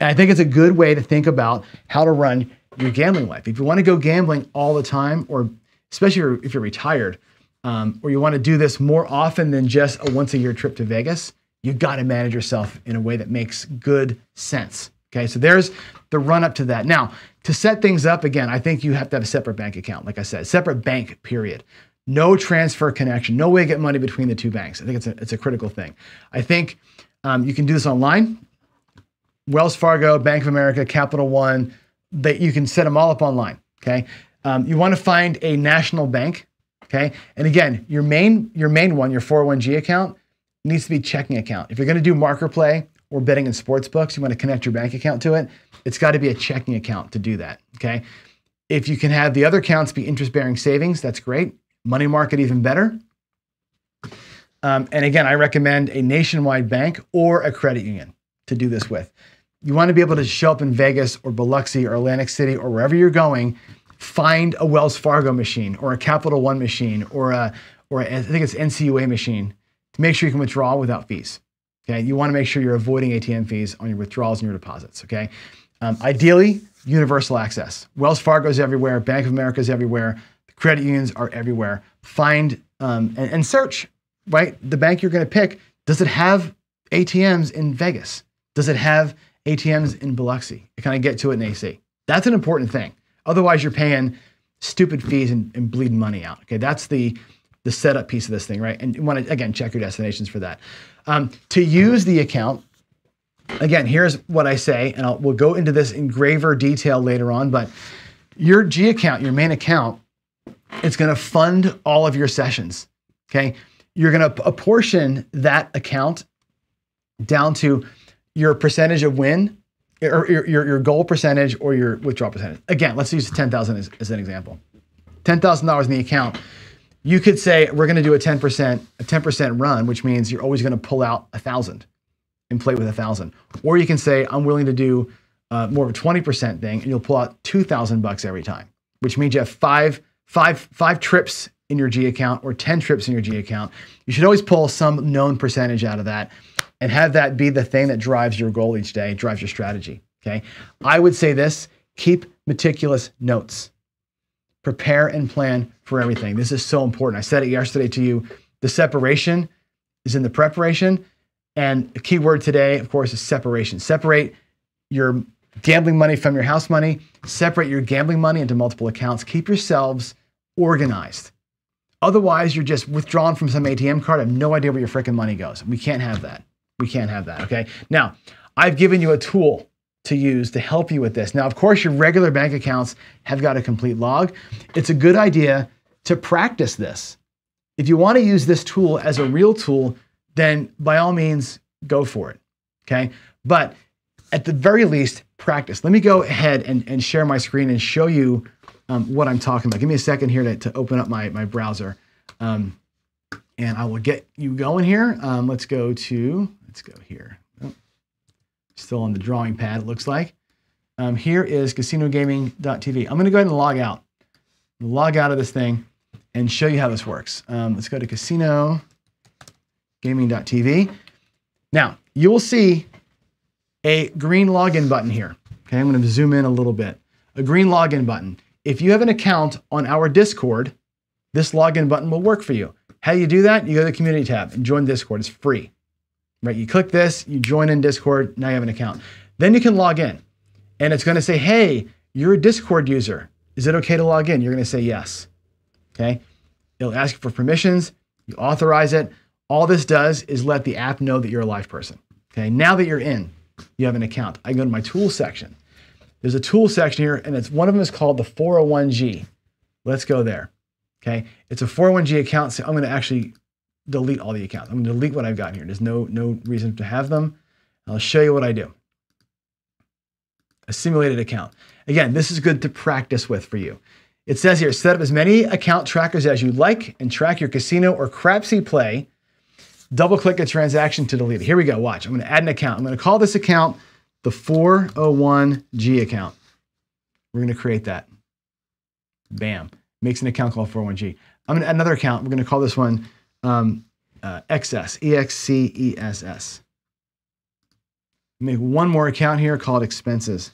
And I think it's a good way to think about how to run your gambling life. If you want to go gambling all the time, or especially if you're, retired, um, or you want to do this more often than just a once a year trip to Vegas, you got to manage yourself in a way that makes good sense. Okay, so there's the run up to that. Now, to set things up again, I think you have to have a separate bank account. Like I said, separate bank, period. No transfer connection, no way to get money between the two banks. I think it's a, it's a critical thing. I think um, you can do this online. Wells Fargo, Bank of America, Capital One, that you can set them all up online. Okay. Um, you want to find a national bank. Okay. And again, your main your main one, your 401g account, needs to be checking account. If you're going to do marker play or betting in sports books, you want to connect your bank account to it. It's got to be a checking account to do that. Okay. If you can have the other accounts be interest bearing savings, that's great. Money market, even better. Um, and again, I recommend a nationwide bank or a credit union to do this with. You want to be able to show up in Vegas or Biloxi or Atlantic City or wherever you're going, find a Wells Fargo machine or a Capital One machine or a or a, I think it's NCUA machine to make sure you can withdraw without fees. Okay, you want to make sure you're avoiding ATM fees on your withdrawals and your deposits. Okay, um, ideally universal access. Wells Fargo is everywhere. Bank of America is everywhere. The credit unions are everywhere. Find um, and, and search right? The bank you're going to pick, does it have ATMs in Vegas? Does it have ATMs in Biloxi? To kind of get to it in AC. That's an important thing. Otherwise, you're paying stupid fees and, and bleeding money out. Okay, that's the the setup piece of this thing, right? And you want to again check your destinations for that. Um, to use the account, again, here's what I say, and I'll, we'll go into this in graver detail later on. But your G account, your main account, it's going to fund all of your sessions. Okay, you're going to apportion that account down to your percentage of win or your, your, your goal percentage or your withdrawal percentage. Again, let's use 10,000 as, as an example. $10,000 in the account. You could say we're going to do a 10% a 10% run, which means you're always going to pull out a thousand and play with a thousand. Or you can say I'm willing to do uh, more of a 20% thing, and you'll pull out 2,000 bucks every time, which means you have five five five trips in your G account or 10 trips in your G account, you should always pull some known percentage out of that and have that be the thing that drives your goal each day, drives your strategy. Okay. I would say this keep meticulous notes. Prepare and plan for everything. This is so important. I said it yesterday to you. The separation is in the preparation. And a key word today, of course, is separation. Separate your gambling money from your house money, separate your gambling money into multiple accounts. Keep yourselves organized. Otherwise, you're just withdrawn from some ATM card. I have no idea where your freaking money goes. We can't have that. We can't have that. Okay. Now, I've given you a tool to use to help you with this. Now, of course, your regular bank accounts have got a complete log. It's a good idea to practice this. If you want to use this tool as a real tool, then by all means, go for it. Okay. But at the very least, practice. Let me go ahead and, and share my screen and show you um, what I'm talking about. Give me a second here to, to open up my, my browser. Um, and I will get you going here. Um, let's go to, let's go here. Oh, still on the drawing pad, it looks like. Um, here is casinogaming.tv. I'm going to go ahead and log out. Log out of this thing and show you how this works. Um, let's go to casinogaming.tv. Now, you will see a green login button here. Okay, I'm going to zoom in a little bit. A green login button. If you have an account on our Discord, this login button will work for you. How do you do that? You go to the community tab and join Discord. It's free. Right? You click this, you join in Discord, now you have an account. Then you can log in. And it's going to say, "Hey, you're a Discord user. Is it okay to log in?" You're going to say yes. Okay? It'll ask for permissions, you authorize it. All this does is let the app know that you're a live person. Okay? Now that you're in, you have an account. I go to my tools section. There's a tool section here, and it's one of them is called the 401g. Let's go there. Okay, it's a 401g account, so I'm going to actually delete all the accounts. I'm to delete what I've got here. There's no no reason to have them. I'll show you what I do. A simulated account. Again, this is good to practice with for you. It says here, set up as many account trackers as you like and track your casino or crapsy play. Double click a transaction to delete it. Here we go. Watch. I'm to add an account. I'm going to call this account the 401G account. We're going to create that. Bam. Makes an account called 401G. I'm to add another account. We're to call this one um, uh, XS, E-X-C-E-S-S. Make one more account here called expenses.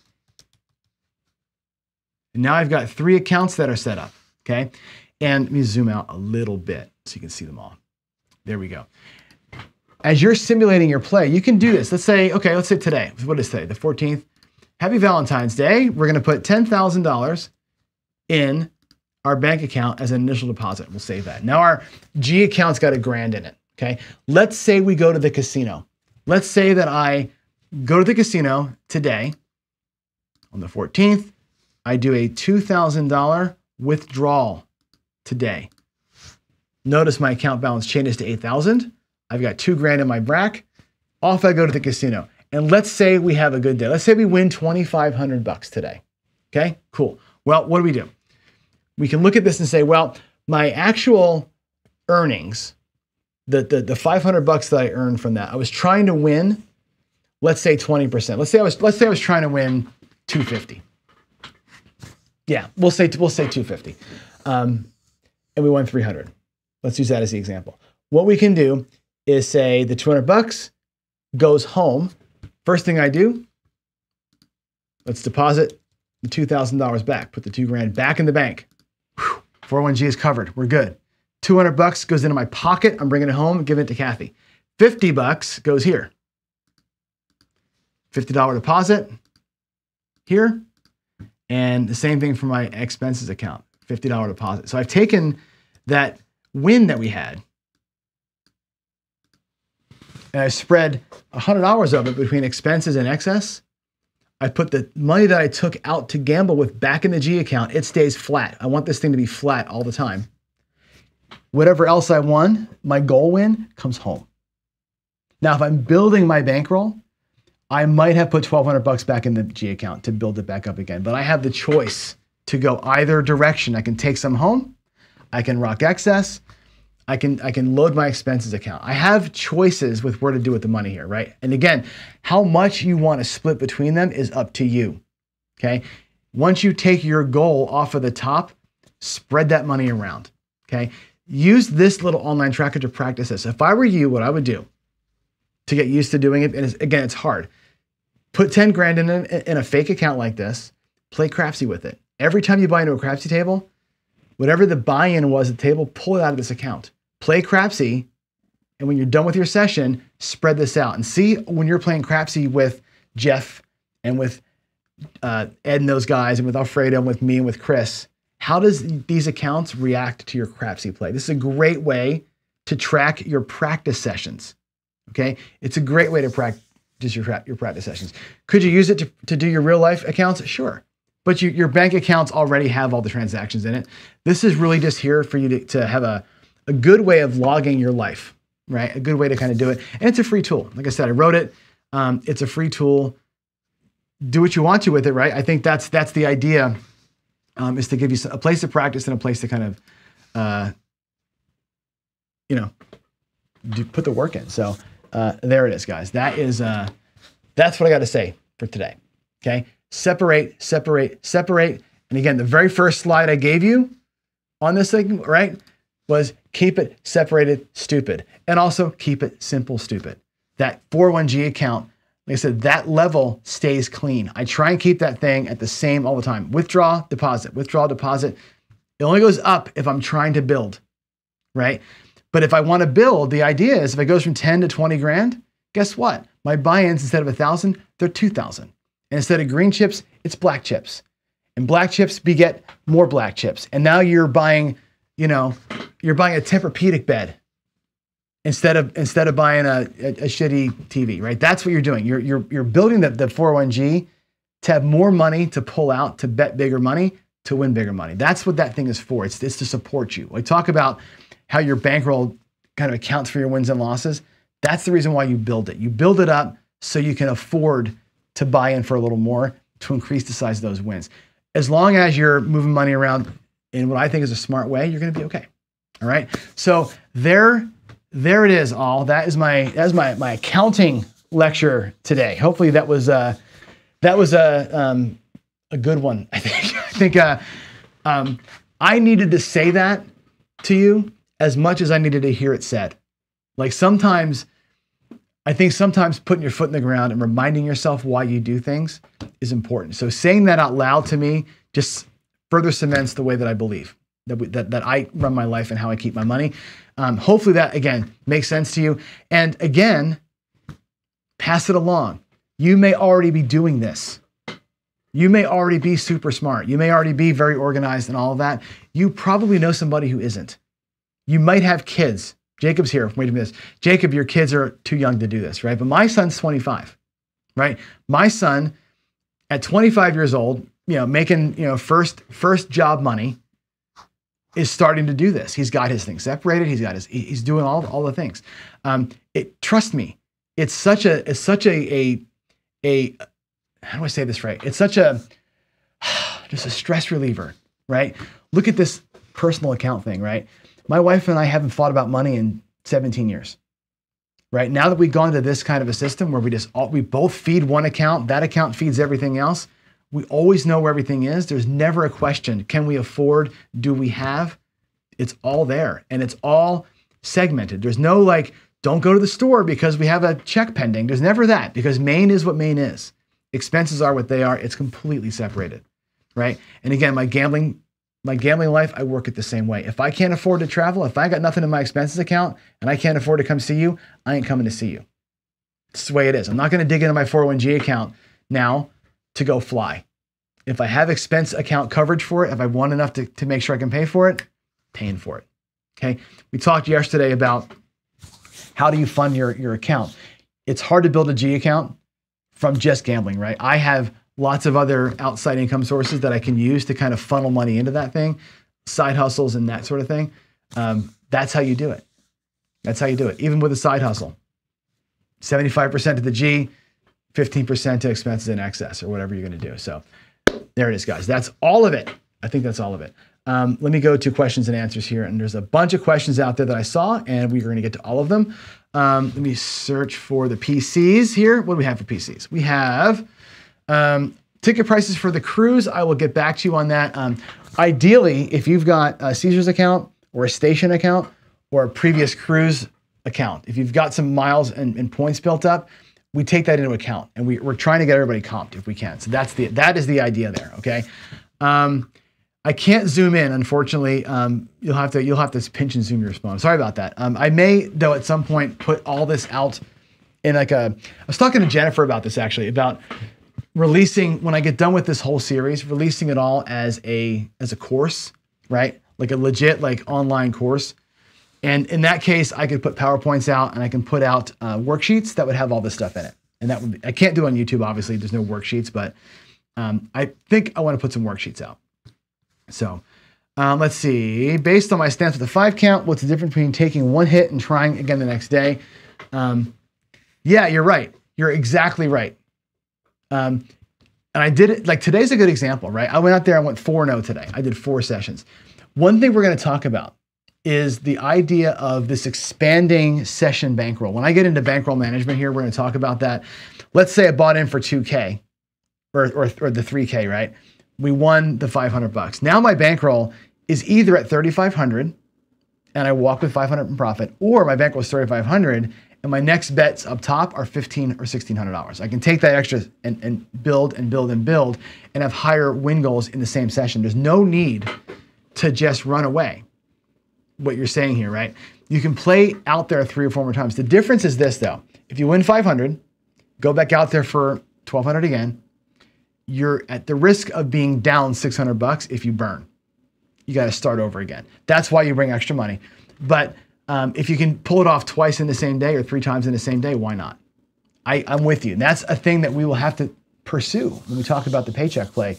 And now I've got three accounts that are set up, okay? And let me zoom out a little bit so you can see them all. There we go. As you're simulating your play, you can do this. Let's say, okay, let's say today. What is today? The 14th. Happy Valentine's Day. We're going to put $10,000 in our bank account as an initial deposit. We'll save that. Now our G account's got a grand in it. Okay. Let's say we go to the casino. Let's say that I go to the casino today on the 14th. I do a $2,000 withdrawal today. Notice my account balance changes to 8,000. I've got two grand in my brack. Off I go to the casino. And let's say we have a good day. Let's say we win 2,500 bucks today. Okay, cool. Well, what do we do? We can look at this and say, well, my actual earnings, the, the, the 500 bucks that I earned from that, I was trying to win, let's say 20%. Let's say I was, let's say I was trying to win 250. Yeah, we'll say, we'll say 250. Um, and we won 300. Let's use that as the example. What we can do is say the 200 bucks goes home. First thing I do, let's deposit the $2,000 back, put the two grand back in the bank. 401g is covered. We're good. 200 bucks goes into my pocket. I'm bringing it home, giving it to Kathy. 50 bucks goes here. $50 deposit here. And the same thing for my expenses account, $50 deposit. So I've taken that win that we had and I spread $100 of it between expenses and excess. I put the money that I took out to gamble with back in the G account. It stays flat. I want this thing to be flat all the time. Whatever else I won, my goal win comes home. Now, if I'm building my bankroll, I might have put 1200 bucks back in the G account to build it back up again, but I have the choice to go either direction. I can take some home, I can rock excess, I can I can load my expenses account. I have choices with where to do with the money here, right? And again, how much you want to split between them is up to you. Okay? Once you take your goal off of the top, spread that money around. Okay? Use this little online tracker to practice this. If I were you, what I would do to get used to doing it, and it's, again, it's hard. Put 10 grand in in a fake account like this, play Crapsy with it. Every time you buy into a Crapsy table, whatever the buy-in was at the table, pull it out of this account play Crapsy, and when you're done with your session, spread this out and see when you're playing Crapsy with Jeff and with uh, Ed and those guys, and with Alfredo and with me and with Chris. How does these accounts react to your Crapsy play? This is a great way to track your practice sessions. Okay, it's a great way to practice your, your practice sessions. Could you use it to, to do your real life accounts? Sure. But you, your bank accounts already have all the transactions in it. This is really just here for you to, to have a, a good way of logging your life, right? A good way to kind of do it. And it's a free tool. Like I said, I wrote it. Um, it's a free tool. Do what you want to with it, right? I think that's that's the idea, um, is to give you a place to practice and a place to kind of, uh, you know, do, put the work in. So uh, there it is, guys. That is uh, that's what I got to say for today. Okay, separate, separate, separate. And again, the very first slide I gave you on this thing, right? was keep it separated stupid and also keep it simple stupid. That 401g account, like I said, that level stays clean. I try and keep that thing at the same all the time. Withdraw, deposit, withdraw, deposit. It only goes up if I'm trying to build, right? But if I want to build, the idea is if it goes from 10 to 20 grand, guess what? My buy-ins instead of a thousand, they're 2,000. And instead of green chips, it's black chips. And black chips beget more black chips. And now you're buying, you know, you're buying a Tempur-Pedic bed instead of instead of buying a, a, a, shitty TV, right? That's what you're doing. You're you're you're building the, the 401g to have more money to pull out to bet bigger money to win bigger money. That's what that thing is for. It's it's to support you. I talk about how your bankroll kind of accounts for your wins and losses. That's the reason why you build it. You build it up so you can afford to buy in for a little more to increase the size of those wins. As long as you're moving money around in what I think is a smart way, you're going to be okay. All right. So there, there it is. All that is my that is my my accounting lecture today. Hopefully that was uh, that was a um, a good one. I think [LAUGHS] I think uh, um, I needed to say that to you as much as I needed to hear it said. Like sometimes I think sometimes putting your foot in the ground and reminding yourself why you do things is important. So saying that out loud to me just further cements the way that I believe that, we, that, that I run my life and how I keep my money. Um, hopefully that again makes sense to you. And again, pass it along. You may already be doing this. You may already be super smart. You may already be very organized and all of that. You probably know somebody who isn't. You might have kids Jacob's here. Wait a minute. Jacob, your kids are too young to do this, right? But my son's 25, right? My son at 25 years old, you know, making, you know, first first job money is starting to do this. He's got his thing separated. He's got his, he's doing all, all the things. Um, it, trust me, it's such a, it's such a, a, a, how do I say this right? It's such a, [SIGHS] just a stress reliever, right? Look at this personal account thing, right? My wife and I haven't thought about money in 17 years. Right now that we've gone to this kind of a system where we just all, we both feed one account, that account feeds everything else. We always know where everything is. There's never a question: Can we afford? Do we have? It's all there, and it's all segmented. There's no like, don't go to the store because we have a check pending. There's never that because Main is what Main is. Expenses are what they are. It's completely separated, right? And again, my gambling my gambling life, I work it the same way. If I can't afford to travel, if I got nothing in my expenses account and I can't afford to come see you, I ain't coming to see you. It's the way it is. I'm not going to dig into my 401g account now to go fly. If I have expense account coverage for it, if I want enough to, to make sure I can pay for it, paying for it. Okay. We talked yesterday about how do you fund your, your account. It's hard to build a G account from just gambling, right? I have lots of other outside income sources that I can use to kind of funnel money into that thing, side hustles and that sort of thing. Um, that's how you do it. That's how you do it. Even with a side hustle, 75% to the G, 15% to expenses in excess or whatever you're going to do. So there it is, guys. That's all of it. I think that's all of it. Um, let me go to questions and answers here. And there's a bunch of questions out there that I saw, and we're going to get to all of them. Um, let me search for the PCs here. What do we have for PCs? We have um, ticket prices for the cruise, I will get back to you on that. Um, ideally, if you've got a Caesars account or a station account or a previous cruise account, if you've got some miles and, and points built up, we take that into account and we, are trying to get everybody comped if we can. So that's the that is the idea there. Okay. Um, I can't zoom in, unfortunately. Um, you'll have to you'll have to pinch and zoom your phone. Sorry about that. Um, I may though at some point put all this out in like a. I was talking to Jennifer about this actually about releasing when I get done with this whole series, releasing it all as a as a course, right? Like a legit like online course. And in that case, I could put PowerPoints out and I can put out uh, worksheets that would have all this stuff in it. And that would be, I can't do on YouTube, obviously. There's no worksheets, but um, I think I want to put some worksheets out. So um, let's see. Based on my stance with the five count, what's the difference between taking one hit and trying again the next day? Um, yeah, you're right. You're exactly right. Um, and I did it like today's a good example, right? I went out there, I went 4 0 today. I did four sessions. One thing we're going to talk about is the idea of this expanding session bankroll. When I get into bankroll management here, we're going to talk about that. Let's say I bought in for 2K or, or, or the 3K, right? We won the 500 bucks. Now my bankroll is either at 3,500 and I walk with 500 in profit, or my bankroll is 3,500 and my next bets up top are fifteen or sixteen hundred dollars. I can take that extra and, and build and build and build and have higher win goals in the same session. There's no need to just run away. What you're saying here, right? You can play out there three or four more times. The difference is this though. If you win 500, go back out there for 1200 again, you're at the risk of being down 600 bucks if you burn. You got to start over again. That's why you bring extra money. But um, if you can pull it off twice in the same day or three times in the same day, why not? I, I'm with you. And that's a thing that we will have to pursue when we talk about the paycheck play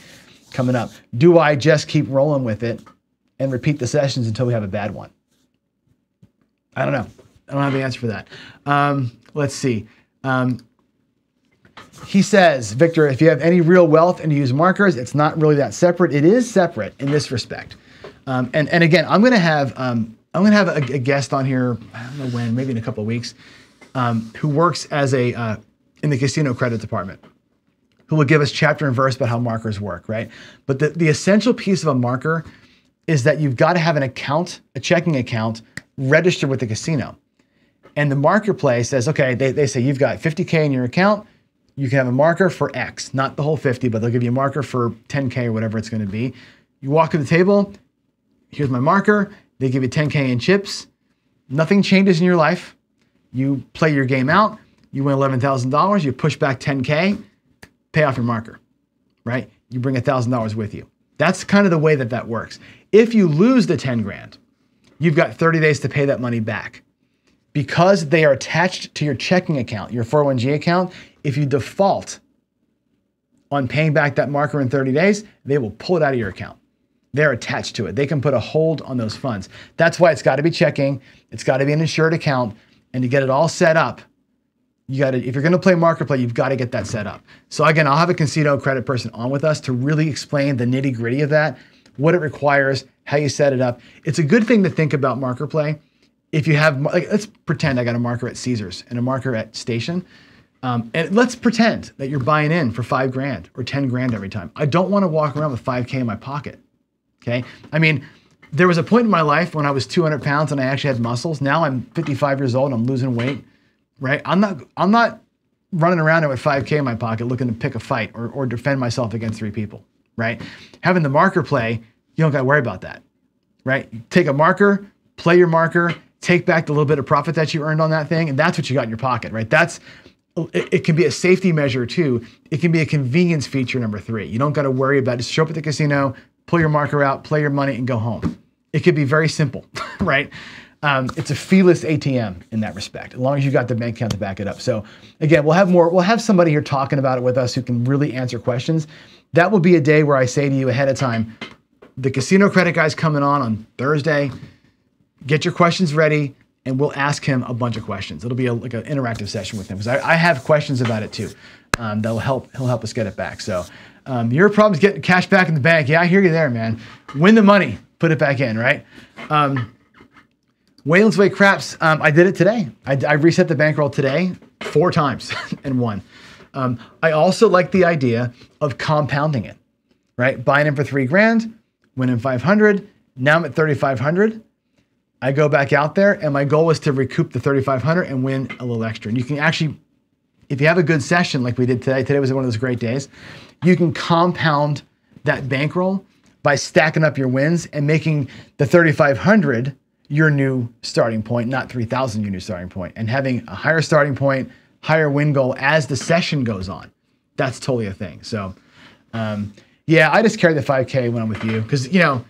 coming up. Do I just keep rolling with it and repeat the sessions until we have a bad one? I don't know. I don't have the answer for that. Um, let's see. Um, he says, Victor, if you have any real wealth and you use markers, it's not really that separate. It is separate in this respect. Um, and, and again, I'm going to have um, I'm going to have a, a, guest on here. I don't know when, maybe in a couple of weeks, um, who works as a uh, in the casino credit department, who will give us chapter and verse about how markers work, right? But the, the essential piece of a marker is that you've got to have an account, a checking account, registered with the casino. And the marketplace says, okay, they, they say you've got 50K in your account. You can have a marker for X, not the whole 50, but they'll give you a marker for 10K or whatever it's going to be. You walk to the table, here's my marker. They give you 10K in chips. Nothing changes in your life. You play your game out, you win $11,000, you push back 10K, pay off your marker, right? You bring $1,000 with you. That's kind of the way that that works. If you lose the 10 grand, you've got 30 days to pay that money back. Because they are attached to your checking account, your 401g account, if you default on paying back that marker in 30 days, they will pull it out of your account. They're attached to it. They can put a hold on those funds. That's why it's got to be checking, it's got to be an insured account, and to get it all set up, you got to if you're going to play marker play, you've got to get that set up. So again, I'll have a casino credit person on with us to really explain the nitty gritty of that, what it requires, how you set it up. It's a good thing to think about marker play. If you have, like, let's pretend I got a marker at Caesars and a marker at Station. Um, and let's pretend that you're buying in for five grand or 10 grand every time. I don't want to walk around with 5K in my pocket. Okay. I mean, there was a point in my life when I was 200 pounds and I actually had muscles. Now I'm 55 years old and I'm losing weight, right? I'm not, I'm not running around with 5K in my pocket looking to pick a fight or, or defend myself against three people, right? Having the marker play, you don't got to worry about that, right? Take a marker, play your marker, take back the little bit of profit that you earned on that thing, and that's what you got in your pocket, right? That's it, it can be a safety measure too. It can be a convenience feature number three. You don't got to worry about it. Just show up at the casino, pull your marker out, play your money, and go home. It could be very simple, [LAUGHS] right? Um, it's a feeless ATM in that respect, as long as you've got the bank account to back it up. So again, we'll have more. We'll have somebody here talking about it with us who can really answer questions. That will be a day where I say to you ahead of time, the casino credit guy's coming on on Thursday. Get your questions ready, and we'll ask him a bunch of questions. It'll be a, like an interactive session with him because I, I, have questions about it too. Um, that'll help. He'll help us get it back. So um, your problem is getting cash back in the bank. Yeah, I hear you there, man. Win the money, put it back in, right? Um, Wayland's Way Craps, um, I did it today. I, I, reset the bankroll today four times [LAUGHS] and won. Um, I also like the idea of compounding it, right? Buying in for three grand, winning 500. Now I'm at 3,500. I go back out there and my goal was to recoup the 3,500 and win a little extra. And you can actually, if you have a good session like we did today, today was one of those great days you can compound that bankroll by stacking up your wins and making the 3,500 your new starting point, not 3,000 your new starting point, and having a higher starting point, higher win goal as the session goes on. That's totally a thing. So, um, yeah, I just carry the 5K when I'm with you because, you know,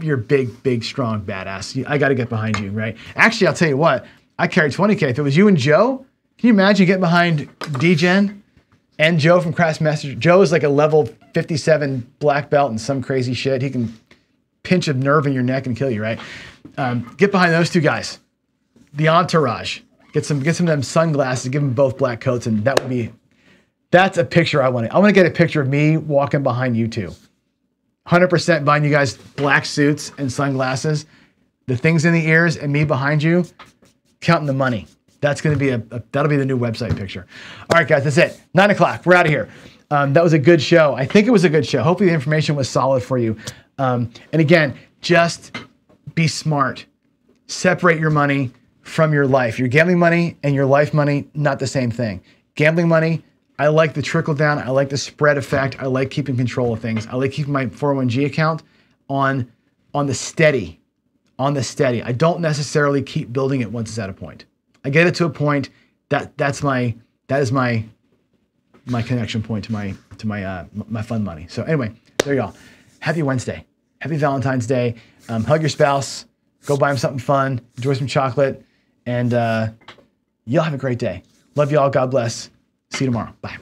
you're big, big, strong, badass. I got to get behind you, right? Actually, I'll tell you what, I carry 20K. If it was you and Joe, can you imagine getting behind DGen and Joe from Crash Master? Joe is like a level 57 black belt and some crazy shit. He can pinch of nerve in your neck and kill you, right? Um, get behind those two guys. The entourage. Get some get some of them sunglasses, give them both black coats, and that would be that's a picture I want. I want to get a picture of me walking behind you two. 100% buying you guys black suits and sunglasses, the things in the ears, and me behind you counting the money. That's going to be a, a, that'll be the new website picture. All right, guys, that's it. Nine o'clock. We're out of here. Um, that was a good show. I think it was a good show. Hopefully, the information was solid for you. Um, and again, just be smart. Separate your money from your life. Your gambling money and your life money, not the same thing. Gambling money, I like the trickle down. I like the spread effect. I like keeping control of things. I like keeping my 401g account on on the steady, on the steady. I don't necessarily keep building it once it's at a point. I get it to a point that that's my that is my my connection point to my to my uh, my fun money. So anyway, there you go. Happy Wednesday. Happy Valentine's Day. Um, hug your spouse. Go buy him something fun. Enjoy some chocolate, and uh, you'll have a great day. Love you all. God bless. See you tomorrow. Bye.